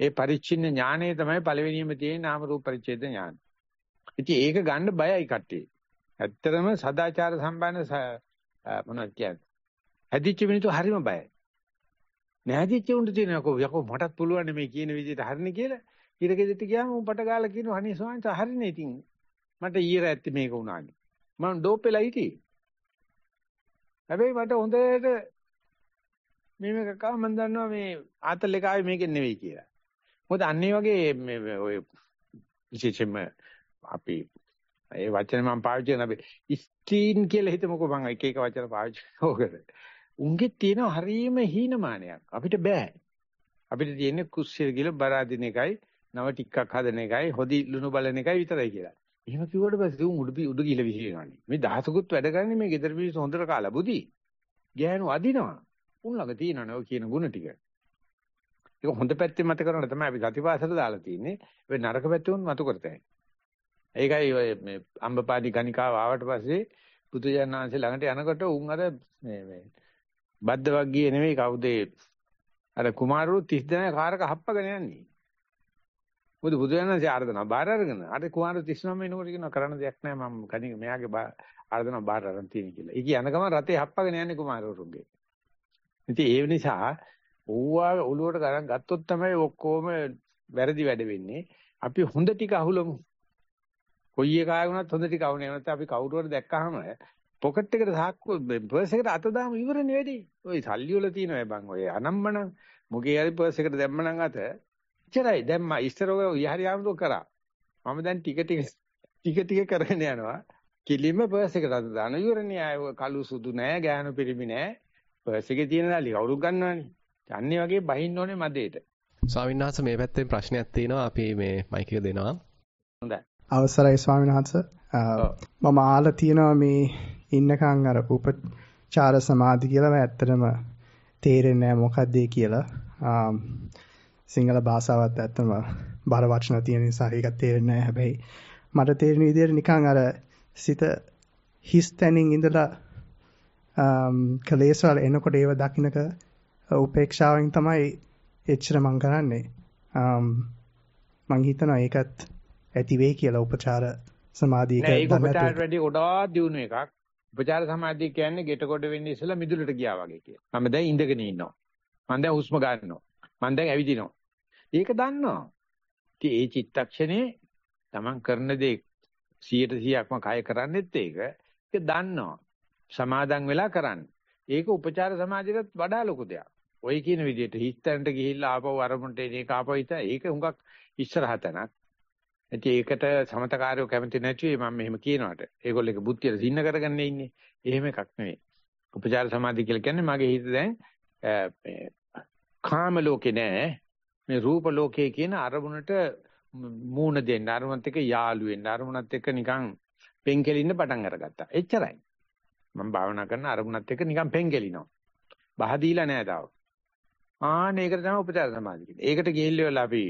Speaker 3: ඒ පරිච්ඡින්න ඥානය තමයි පළවෙනියම තියෙන නාම රූප පරිච්ඡේද ඥාන. ඉතින් ඒක ගන්න බයයි කට්ටිය. ඇත්තටම සදාචාර සම්බන්ධ මොනවද කියන්නේ? හැදිච්ච මිනිස්සු හරිම බයයි. නැහැදිච්ච උන්ට තියෙනකෝ යකෝ මටත් පුළුවන් මේ කියන විදිහට හරිනේ කියලා. ඊටගෙදිට ගියාම උන් පට ගාලා කියනවා අනේ ස්වාමීන් වහන්සේ හරිනේ ඉතින් මට ඊර ඇත්ත මේක උනානේ. මම ඩෝපෙලා හිටියේ. හැබැයි මට හොඳට මේ මේක කව මම දන්නවා මේ ආතල් එක ආවේ මේකෙන් නෙවෙයි කියලා. මොකද අන්නේ වගේ මේ ඔය විශේෂයෙන්ම අපි ඒ වචන මම පාවිච්චි කරන අපි ස්ටීන් කියලා හිතමුකෝ මම එක එක වචන පාවිච්චි කරනකොට. උන්ගේ තියෙන හරීම හීනමානයක්. අපිට බෑ. අපිට තියෙන්නේ කුස්සිය කියලා බර අදින එකයි, නව ටිකක් හදන එකයි, හොදි ලුණු බලන එකයි විතරයි කියලා. එහෙම කිව්වට පස්සේ උන් උඩු උඩු ගිල විහිරෙනවානේ. මේ දහසකුත් වැඩ කරන්නේ මේ ගෙදර පිළිස හොඳට කාලා බුදි. ගෑනු අදිනවා. උන් ළඟ තියෙනවනේ ඔය කියන ಗುಣ ටික. ඒක හොඳ පැත්තෙන් මත කරන තමයි අපි සතිපාසල දාලා තියෙන්නේ. ඒ නරක පැත්තෙන් මතු කරතයි. ඒකයි ඔය මේ අම්බපාදි ගණිකාව ආවට පස්සේ බුදුජානනාංශ ළඟට යනකොට උන් අර මේ මේ බද්ද වග්ගියේ නෙවෙයි කවුද අර කුමාරවරු 30 දෙනා කාරක හප්පගෙන යන්නේ. මොකද බුදුරජාණන්සේ ආර්දනා බාර අරගෙන අර කුමාර 39 එනකොට කියනවා කරන්න දෙයක් නැහැ මම කණි මෙයාගේ ආර්දනා බාර අරන් තියෙන කියලා. ඒක යන ගමන් රතේ හප්පගෙන යන්නේ කුමාරවරුන්ගේ. ඉතින් ඒ නිසා ඕවා ඔළුවට ගන්න ගත්තොත් තමයි ඔක්කොම වැරදි වැඩ වෙන්නේ. අපි හොඳ ටික අහුලමු. කොයි එක ආය වුණත් හොඳ ටික අහුනේ නැත්නම් අපි කවුරුහරි දැක්කහම පොකට් එකට සාක්කුව පර්ස් එකට අත දාම ඉවරනේ වැඩි. ඔය සල්ලි වල තියෙනවා බං ඔය අනම්මනම් මොකේ හරි පර්ස් එකට දැම්මනම් අත. එච්චරයි දැම්මා ඉස්සර ඔය යහරි ආමතු කරා. මම දැන් ටික ටික ටික ටික කරගෙන යනවා. කිලිම පර්ස් එකට අත දාන ඉවරනේ. ආය කළු සුදු නෑ ගෑනු පිරිමි නෑ. පර්ස් එකේ තියෙන දාලි කවුරුත් ගන්නවනේ. අන්නේ වගේ බහින්න ඕනේ මැදේට.
Speaker 1: ස්වාමීන් වහන්සේ මේ පැත්තෙන් ප්‍රශ්නයක් තියෙනවා. අපි මේ මයික් එක දෙනවා.
Speaker 3: හොඳයි.
Speaker 6: අවසරයි ස්වාමීන් වහන්සේ. මම ආලා තියෙනවා මේ ඉන්නකන් අර උපචාර සමාධි කියලා ඇත්තටම තේරෙන්නේ නැහැ මොකක්ද කියලා සිංහල භාෂාවත් ඇත්තම බර වචන තියෙන නිසා ඒක තේරෙන්නේ නැහැ. හැබැයි මට තේරෙන විදිහට නිකන් අර සිත හිස් තැනින් ඉඳලා කලේශවල එනකොට ඒව දකින්නක උපේක්ෂාවෙන් තමයි එච්චර මං කරන්නේ. මං හිතනවා ඒකත් ඇති වෙයි කියලා උපචාර සමාධිය
Speaker 3: ඒක උපචාරයට වැඩි ගොඩාක් දියුණු එකක්. උපචාර සමාධිය කියන්නේ ගෙට කොට වෙන්නේ ඉස්සලා මිදුලට ගියා වගේ කියලා. මම දැන් ඉඳගෙන ඉන්නවා. මම දැන් හුස්ම ගන්නවා. මම දැන් ඇවිදිනවා. ඒක දන්නවා. ඉතින් ඒ චිත්තක්ෂණේ තමන් කරන දේ 100%ක්ම කය කරන්නේත් ඒක. ඒක දන්නවා. සමාදන් වෙලා කරන්නේ. ඒක උපචාර සමාධියට වඩා ලොකු දෙයක්. ඔය කියන විදිහට හිස්තැනට ගිහිල්ලා ආපහු අරමුණට එන එක ආපහු හිත ඒක හුඟක් ඉස්සරහ තැනක්. ඉතින් ඒකට සමතකාරයෝ කැමති නැති වෙයි මම මෙහෙම කියනවාට. ඒගොල්ලෝ ඒක බුද්ධියට සින්න කරගන්න ඉන්නේ. එහෙම එකක් නෙවෙයි. උපචාර සමාධිය කියලා කියන්නේ මගේ හිත දැන් කාම ලෝකේ නෑ මේ රූප ලෝකයේ කියන අරමුණට මූණ දෙන්න අරමුණත් එක්ක යාළු වෙන්න අරමුණත් එක්ක නිකන් පෙන්කෙලින්න පටන් අරගත්තා. එච්චරයි. මම භාවනා කරන අරමුණත් එක්ක නිකන් පෙන්කෙලිනවා. බහ දීලා නෑ තාම. ආන්න ඒකට තමයි උපචාර සමාධිය කියන්නේ. ඒකට ගිහිල්ලා අපි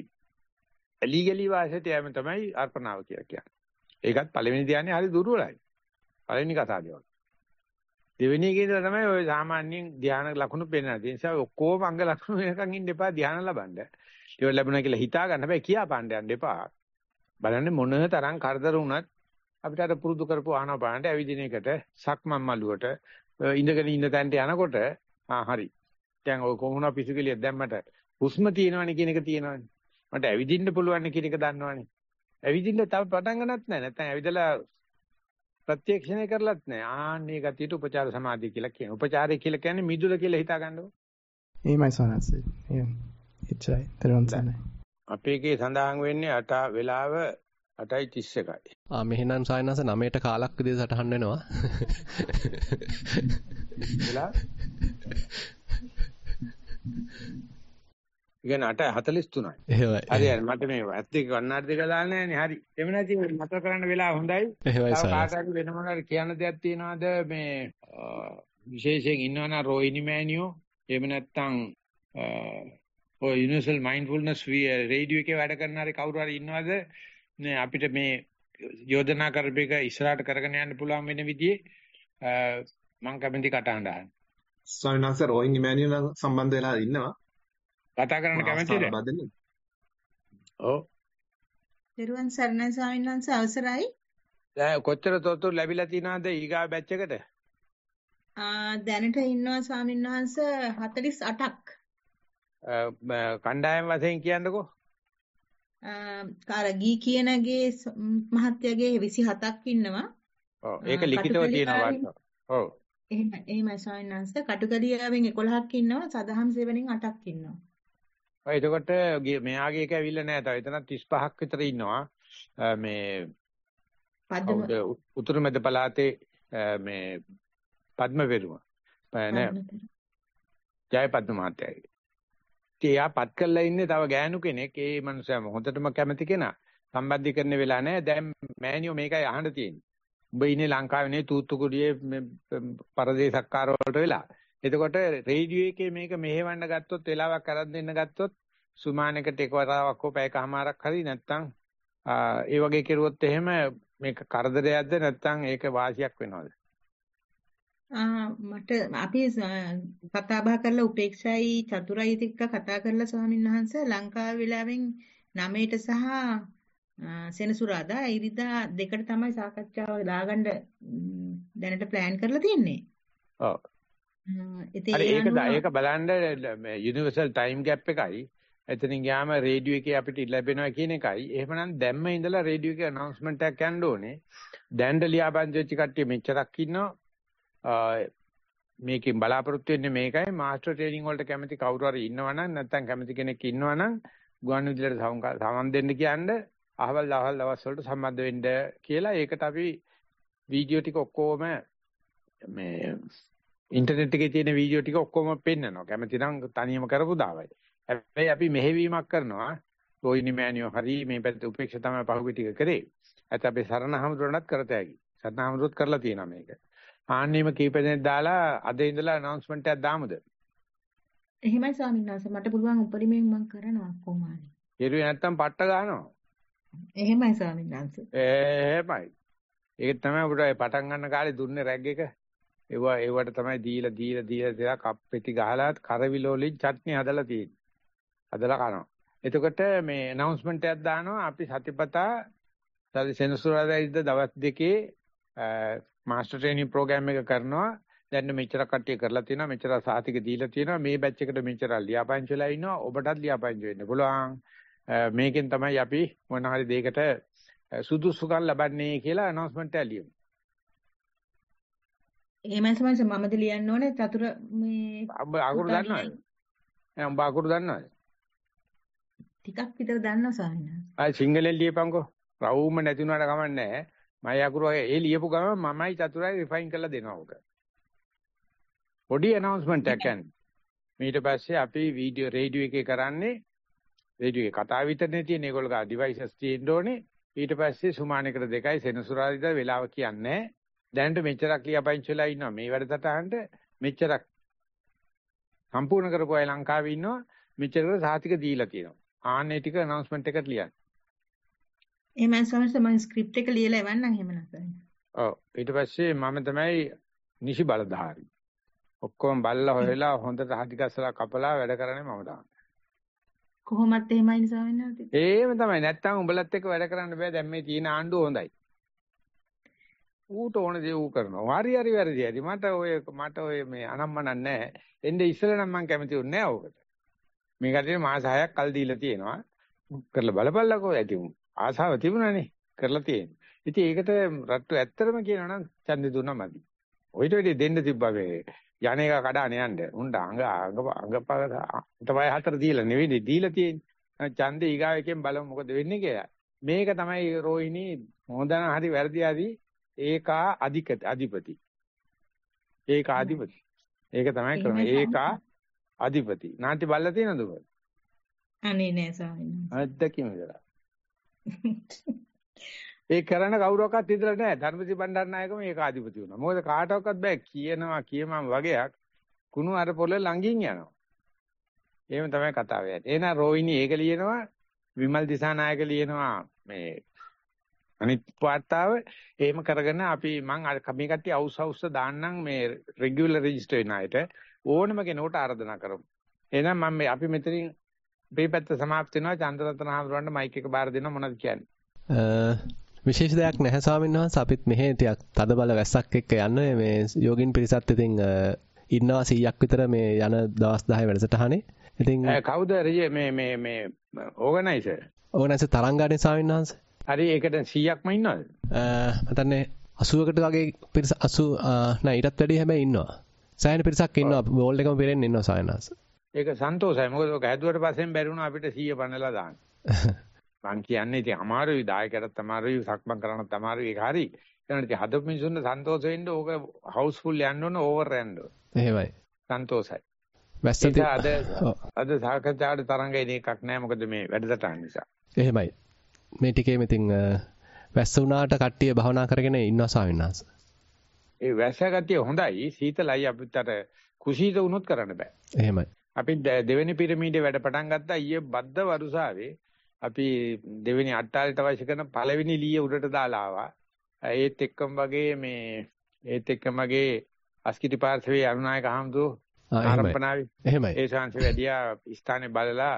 Speaker 3: එලි ගලි වාසයට යෑම තමයි අර්පණාව කියලා කියන්නේ. ඒකත් පළවෙනි ධානයේ හරි දුර්වලයි. පළවෙනි කතාවේ. දෙවෙනි එකේ ඉඳලා තමයි ඔය සාමාන්‍යයෙන් ධානය ලකුණු පෙන්වන්නේ. ඒ නිසා ඔක්කොම අංග ලකුණු වෙනකන් ඉන්න එපා ධානය ලබන්න. ඒක ලැබුණා කියලා හිතා ගන්න හැබැයි කියා පාණ්ඩ යන්න එපා. බලන්න මොන තරම් කරදර වුණත් අපිට අර පුරුදු කරපු ආනාපානට ඇවිදින එකට සක්මන් මළුවට ඉඳගෙන ඉන්න තැනට යනකොට ආ හරි. දැන් ඔය කොහොමනා පිසුකලිය දැම්මට හුස්ම තියෙනවනේ කියන එක තියෙනවනේ. මට ඇවිදින්න පුළුවන් කියන එක දන්නවනේ. ඇවිදින්න තව පටන් ගන්නත් නැහැ. නැත්නම් ඇවිදලා ප්‍රත්‍යක්ෂණය කරලත් නැහැ. ආන්නේ ගතියට උපචාර සමාධිය කියලා කියන. උපචාරය කියලා කියන්නේ මිදුල කියලා හිතා ගන්නකො.
Speaker 6: එහෙමයි සනස්. එහෙම. එච්චරයි. තරවන් සනයි.
Speaker 3: අපේකේ සඳහන් වෙන්නේ අට වෙලාව 8:31යි.
Speaker 1: ආ මෙහෙනම් සායනස 9ට කාලක් විදිහට සටහන් වෙනවා.
Speaker 3: වෙලා ඉගෙන 8:43යි.
Speaker 1: එහෙමයි.
Speaker 3: හරි හරි මට මේ ඇත්ත එක කන්නාඩි දෙක දාන්න නැහැනේ. හරි. එමු නැති මතක කරන්න වෙලා හොඳයි.
Speaker 1: එහෙමයි
Speaker 3: තව
Speaker 1: සාරස්.
Speaker 3: කාට හරි වෙන මොනවාරි කියන්න දෙයක් තියෙනවද මේ විශේෂයෙන් ඉන්නවනම් රෝහිණි මෑනියෝ එහෙම නැත්නම් ඔය යුනිවර්සල් මයින්ඩ්ෆුල්නස් රේඩියෝ එකේ වැඩ කරන හරි කවුරු හරි ඉන්නවද නේ අපිට මේ යෝජනා කරපේක ඉස්සරහට කරගෙන යන්න පුළුවන් වෙන විදිහේ මම කැමති කටහඬ අහන්න.
Speaker 4: ස්වාමීන් වහන්සේ රෝහිං ඉමෑනියල් සම්බන්ධ වෙලා ඉන්නවා.
Speaker 3: කතා කරන්න කැමතිද? ඔව්.
Speaker 7: දරුවන් සරණයි ස්වාමීන් වහන්සේ අවසරයි.
Speaker 3: දැන් කොච්චර තොරතුරු ලැබිලා තියෙනවද ඊගා බැච් එකට?
Speaker 7: ආ දැනට ඉන්නවා ස්වාමීන් වහන්සේ 48ක්.
Speaker 3: කණ්ඩායම් වශයෙන් කියන්නකෝ.
Speaker 7: අර ගී කියනගේ මහත්යගේ 27ක් ඉන්නවා.
Speaker 3: ඔව් ඒක ලිඛිතව තියෙනවා ඔව්.
Speaker 7: එහෙම එහෙමයි ස්වාමීන් වහන්සේ කටුකඩියාවෙන් 11ක් ඉන්නවා සදහම් සෙවණෙන් 8ක් ඉන්නවා.
Speaker 3: ඔය එතකොට මෙයාගේ එක ඇවිල්ලා නැහැ. තව එතන 35ක් විතර ඉන්නවා. මේ පද්ම උතුරු මැද පළාතේ මේ පද්ම පෙරුම. නෑ. ජය පද්ම මහත්තයාගේ. එයා පත් කරලා ඉන්නේ තව ගෑනු කෙනෙක්. ඒ මනුස්සයා හොඳටම කැමති කෙනා. සම්බන්ධීකරණය වෙලා නැහැ. දැන් මෑනියෝ මේකයි අහන්න තියෙන්නේ. උඹ ඉන්නේ ලංකාවේ නේ තූත්තු කුඩියේ පරදේශක්කාර වලට වෙලා. එතකොට රේඩියෝ එකේ මේක මෙහෙවන්න ගත්තොත් වෙලාවක් අරන් දෙන්න ගත්තොත් සුමානකට එක වතාවක් හෝ පැයකමාරක් හරි නැත්තම් ඒ වගේ කෙරුවොත් එහෙම මේක කරදරයක්ද නැත්තම් ඒක වාසියක් වෙනවද?
Speaker 7: මට අපි කතා බහ කරලා උපේක්ෂයි චතුරයි එක්ක කතා කරලා ස්වාමීන් වහන්සේ ලංකාව වෙලාවෙන් 9ට සහ සෙනසුරාදා ඉරිදා දෙකට තමයි සාකච්ඡාව දාගන්න දැනට ප්ලෑන් කරලා තියෙන්නේ.
Speaker 3: ඔව්. ඒක ඒක බලන්න යුනිවර්සල් ටයිම් ગેප් එකයි එතනින් ගියාම රේඩියෝ එකේ අපිට ලැබෙනවා කියන එකයි. එහෙමනම් දැම්ම ඉඳලා රේඩියෝ එකේ අනවුන්ස්මන්ට් එකක් යන්න ඕනේ. දැන්ඩ ලියාපදිංචි වෙච්ච කට්ටිය මෙච්චරක් ඉන්නවා. මේකෙන් බලාපොරොත්තු වෙන්නේ මේකයි මාස්ටර් ට්‍රේනින් වලට කැමති කවුරු හරි ඉන්නවනම් නැත්නම් කැමති කෙනෙක් ඉන්නවනම් ගුවන් විදුලියට සමන් දෙන්න කියන්නේ අහවල් අහවල් දවස් වලට සම්බන්ධ වෙන්න කියලා ඒකට අපි වීඩියෝ ටික ඔක්කොම මේ ඉන්ටර්නෙට් එකේ තියෙන වීඩියෝ ටික ඔක්කොම පෙන්නනවා. කැමති නම් තනියම කරපු දාවයි. හැබැයි අපි මෙහෙවීමක් කරනවා. රෝහිණි මෑනියෝ හරි මේ පැත්තේ උපේක්ෂා තමයි පහුගිය ටික කරේ. ඇත්ත අපි සරණ හමුදුරණත් කරත හැකි. සරණ හමුදුරත් කරලා තියෙනවා මේක. ආන්නේම කීප දෙනෙක් දාලා අද ඉඳලා announcement එකක් දාමුද?
Speaker 7: එහෙමයි ස්වාමීන් වහන්සේ මට පුළුවන් උපරිමයෙන් මම කරනවා කොහොමද?
Speaker 3: කෙරුවේ නැත්තම් පට්ට ගන්නවා.
Speaker 7: එහෙමයි ස්වාමීන් වහන්සේ.
Speaker 3: එහෙමයි. ඒක තමයි අපිට පටන් ගන්න කාලේ දුන්නේ රැග් එක. ඒවා ඒවට තමයි දීලා දීලා දීලා දීලා කප්පෙටි ගහලා කරවිලෝලින් චට්නි හදලා තියෙන්නේ. හදලා කනවා. එතකොට මේ announcement එකක් දානවා අපි සතිපතා සති සෙනසුරාදා ඉද දවස් දෙකේ මාස්ටර් ට්‍රේනින් ප්‍රෝග්‍රෑම් එක කරනවා. දැන් මෙච්චර කට්ටිය කරලා තියෙනවා මෙච්චර සාතික දීලා තියෙනවා මේ බැච් එකට මෙච්චර ලියාපදිංචි වෙලා ඉන්නවා ඔබටත් ලියාපදිංචි වෙන්න පුළුවන්. මේකෙන් තමයි අපි මොන හරි දෙයකට සුදුසුකම් ලබන්නේ කියලා announcement එක ලියමු.
Speaker 7: එහෙමයි සමහර මමද ලියන්න ඕනේ චතුර මේ
Speaker 3: අකුරු දන්නවද? එහේ උඹ අකුරු දන්නවද?
Speaker 7: ටිකක් විතර දන්නවා සාහිනා.
Speaker 3: ආ සිංහලෙන් ලියපන්කෝ. රවුම නැති වුණාට කමක් නැහැ. මම අකුරු ඒ ලියපු ගමන් මමයි චතුරයි රිෆයින් කරලා දෙනවා උක. පොඩි announcement එකක් කියන්නේ. ඊට පස්සේ අපි වීඩියෝ රේඩියෝ එකේ කරන්නේ රේඩියෝ එකේ කතා විතරනේ තියෙන ඒගොල්ලෝ ගා ඩිවයිසස් තියෙන්න ඕනේ. ඊට පස්සේ සුමානකට දෙකයි සෙනසුරාදිදා වෙලාව කියන්නේ. දැනට මෙච්චරක් ලියාපදිංචි වෙලා ඉන්නවා මේ වැඩසටහනට මෙච්චරක් සම්පූර්ණ කරපු අය ලංකාවේ ඉන්නවා මෙච්චරකට සාතික දීලා තියෙනවා. ආන්නේ ටික announcement එකට ලියන්න.
Speaker 7: එහෙමයි සමහරවිට මම ස්ක්‍රිප්ට් එක ලියලා එවන්නම් එහෙම නැත්නම්.
Speaker 3: ඔව් ඊට පස්සේ මම තමයි නිසි බලධාරී. ඔක්කොම බල්ලා හොයලා හොඳට හදිගස්සලා කපලා වැඩ කරන්නේ මම තමයි.
Speaker 7: කොහොමත් එහෙමයි ස්වාමීන් වහන්සේ.
Speaker 3: ඒම තමයි. නැත්තම් උඹලත් එක්ක වැඩ කරන්න බෑ. දැන් මේ තියෙන ආණ්ඩුව හොඳයි. ඌට ඕන දේ ඌ කරනවා. හරි හරි වැරදි හරි. මට ඔය මට ඔය මේ අනම්මනක් නැහැ. එන්නේ ඉස්සෙල්ලා නම් මම කැමති වුණේ නැහැ ඕකට. මේ කටේ මාස 6ක් කල් දීලා තියෙනවා. කරලා බලපල්ලකෝ ඇති ආසාව තිබුණානේ. කරලා තියෙන්නේ. ඉතින් ඒකට රට්ටු ඇත්තටම කියනවා නම් ඡන්දෙ දුන්නා මදි. ඔයිට වෙඩි දෙන්න තිබ්බා මේ යන්නේක කඩාන යන්න. උණ්ඩ අඟ අඟ අඟපග තමයි හතර දීලා නෙවෙයි දීලා තියෙන්නේ. ඡන්දේ ඊගාව එකෙන් බලමු මොකද වෙන්නේ කියලා. මේක තමයි රෝහිණී හොඳන හරි වැරදි ආදී ඒකා අධික අධිපති. ඒකා අධිපති. ඒක තමයි කරන්නේ. ඒකා අධිපති. නාටි බල්ලා තියෙනවද ඔබ?
Speaker 7: අනේ නෑ ස්වාමීන් වහන්සේ.
Speaker 3: අද්දකින් විතර. ඒ කරන කවුරක්වත් ඉදලා නෑ. ධර්මසි බණ්ඩාරනායකම ඒක අධිපති වුණා. මොකද කාටවත් බෑ කියනවා කියමම වගේක් කුණු අර පොළ ළඟින් යනවා. එහෙම තමයි කතාව යන්නේ. එහෙනම් රෝහිණී ඒක ලියනවා විමල් දිසානායක ලියනවා මේ අනිත් වාතාව එහෙම කරගෙන අපි මං මේ කට්ටිය අවුස් අවුස් දාන්නම් මේ රෙගියුලර් රෙජිස්ටර් වෙන අයට ඕනම කෙනෙකුට ආරාධනා කරමු. එහෙනම් මම අපි මෙතනින් බේපැත්ත સમાප්ත වෙනවා චන්දරතන හඳුරන්න මයික් එක බාර දෙනවා මොනවද කියන්නේ.
Speaker 1: විශේෂ දෙයක් නැහැ ස්වාමීන් වහන්සේ අපිත් මෙහෙ ටිකක් තද බල වැස්සක් එක්ක යන්න මේ යෝගින් පිරිසත් ඉතින් ඉන්නවා 100ක් විතර මේ යන දවස් 10 වැඩසටහනේ. ඉතින්
Speaker 3: කවුද මේ මේ මේ ඕගනයිසර්?
Speaker 1: ඕගනයිසර් තරංගානේ ස්වාමීන් වහන්සේ.
Speaker 3: හරි ඒකට 100ක්ම ඉන්නවද?
Speaker 1: මතන්නේ 80කට වගේ පිරිස 80 නෑ ඊටත් වැඩි හැබැයි ඉන්නවා. සෑහෙන පිරිසක් ඉන්නවා බෝල් එකම පෙරෙන්න ඉන්නවා වහන්සේ.
Speaker 3: ඒක සන්තෝෂයි. මොකද ඔක හැදුවට පස්සෙන් බැරි වුණා අපිට 100 පනලා දාන්න. මං කියන්නේ ඉතින් අමාරුයි දායකයටත් අමාරුයි සක්මන් කරන්නත් අමාරුයි ඒක හරි. ඒකට ඉතින් හදපු මිනිසුන්ට සන්තෝෂ වෙන්න ඕක හවුස්ෆුල් යන්න ඕන ඕවර් යන්න ඕන.
Speaker 1: එහෙමයි.
Speaker 3: සන්තෝෂයි.
Speaker 1: වැස්සති
Speaker 3: අද අද සාකච්ඡාවට තරංග එන එකක් නෑ මොකද මේ වැඩසටහන නිසා.
Speaker 1: එහෙමයි. මේ ටිකේ ඉතින් වැස්ස වුණාට කට්ටිය භවනා කරගෙන ඉන්නවා ස්වාමීන් වහන්සේ.
Speaker 3: ඒ වැස්ස ගතිය හොඳයි සීතලයි අපිට අර කුසීත වුණොත් කරන්න බෑ.
Speaker 1: එහෙමයි.
Speaker 3: අපි දෙවෙනි පිරමීඩේ වැඩ පටන් ගත්තා ඊයේ බද්ද වරුසාවේ අපි දෙවෙනි අට්ටාලයට අවශ්‍ය කරන පළවෙනි ලීය උඩට දාලා ආවා. ඒත් එක්කම වගේ මේ ඒත් එක්කම වගේ අස්කිටි පාර්ශවයේ අරුණායක හාමුදුරුවෝ ආරම්භනාවේ
Speaker 1: එහෙමයි.
Speaker 3: ඒ ශාංශ වැඩියා ස්ථානේ බලලා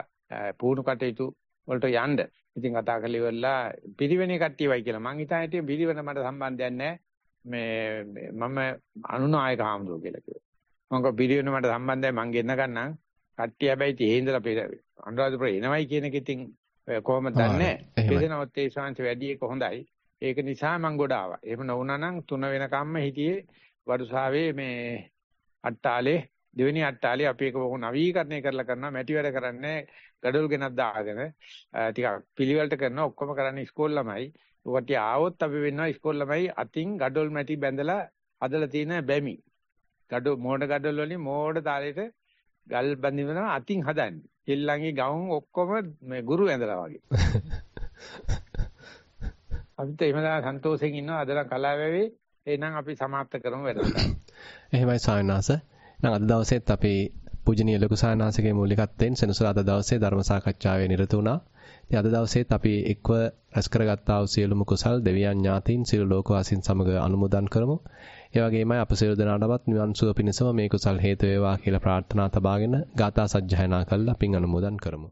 Speaker 3: පුහුණු කටයුතු වලට යන්න. ඉතින් කතා කරලා ඉවරලා පිරිවෙනේ කට්ටිය වයි කියලා. මං හිතා හිටියේ පිරිවෙන මට සම්බන්ධයක් නැහැ. මේ මම අනුනායක හාමුදුරුවෝ කියලා කිව්වා. මම කිව්වා පිරිවෙන මට සම්බන්ධයි මං ගෙන්න ගන්නම්. කට්ටිය හැබැයි තේ ඉඳලා අනුරාධපුර එනවයි කියන එක ඉතින් කොහොමද දන්නේ? එදෙනවත් ඒ ශාංශ වැඩි එක හොඳයි. ඒක නිසා මං ගොඩ ආවා. එහෙම නොවුනා නම් තුන වෙනකම්ම හිටියේ වරුසාවේ මේ අට්ටාලේ දෙවෙනි අට්ටාලේ අපි ඒක බොහොම නවීකරණය කරලා කරනවා. මැටි වැඩ කරන්නේ gadol ගෙනත් දාගෙන ටිකක් පිළිවෙලට කරනවා. ඔක්කොම කරන්නේ ඉස්කෝල ළමයි. ඔකට ආවොත් අපි වෙනවා ඉස්කෝල ළමයි අතින් gadol මැටි බැඳලා අදලා තියෙන බැමි. gadol මෝඩ gadol වලින් මෝඩ තාලෙට ගල් බැඳිනවා අතින් හදන්නේ. එල්ලන්ගේ ගවුම් ඔක්කොම මේ ගුරු ඇඳලා වගේ. අපිට එහෙමදා සන්තෝෂයෙන් ඉන්නවා. අදලා කලාවැවේ. එහෙනම් අපි සමාප්ත කරමු වැඩ
Speaker 1: එහෙමයි ස්වාමීන් වහන්සේ. නම් අද දවසේත් අපි පූජනීය ලොකු සායනාසගේ මූලිකත්වයෙන් සෙනසුරාදා දවසේ ධර්ම සාකච්ඡාවේ නිරත වුණා. ඉතින් අද දවසේත් අපි එක්ව රැස් කරගත්තා වූ සියලුම කුසල් දෙවියන් ඥාතීන් සියලු ලෝකවාසීන් සමග අනුමෝදන් කරමු. ඒ වගේමයි අප සියලු දෙනාටමත් නිවන් සුව පිණසම මේ කුසල් හේතු වේවා කියලා ප්‍රාර්ථනා තබාගෙන ගාථා සජ්ජායනා කළා පින් අනුමෝදන් කරමු.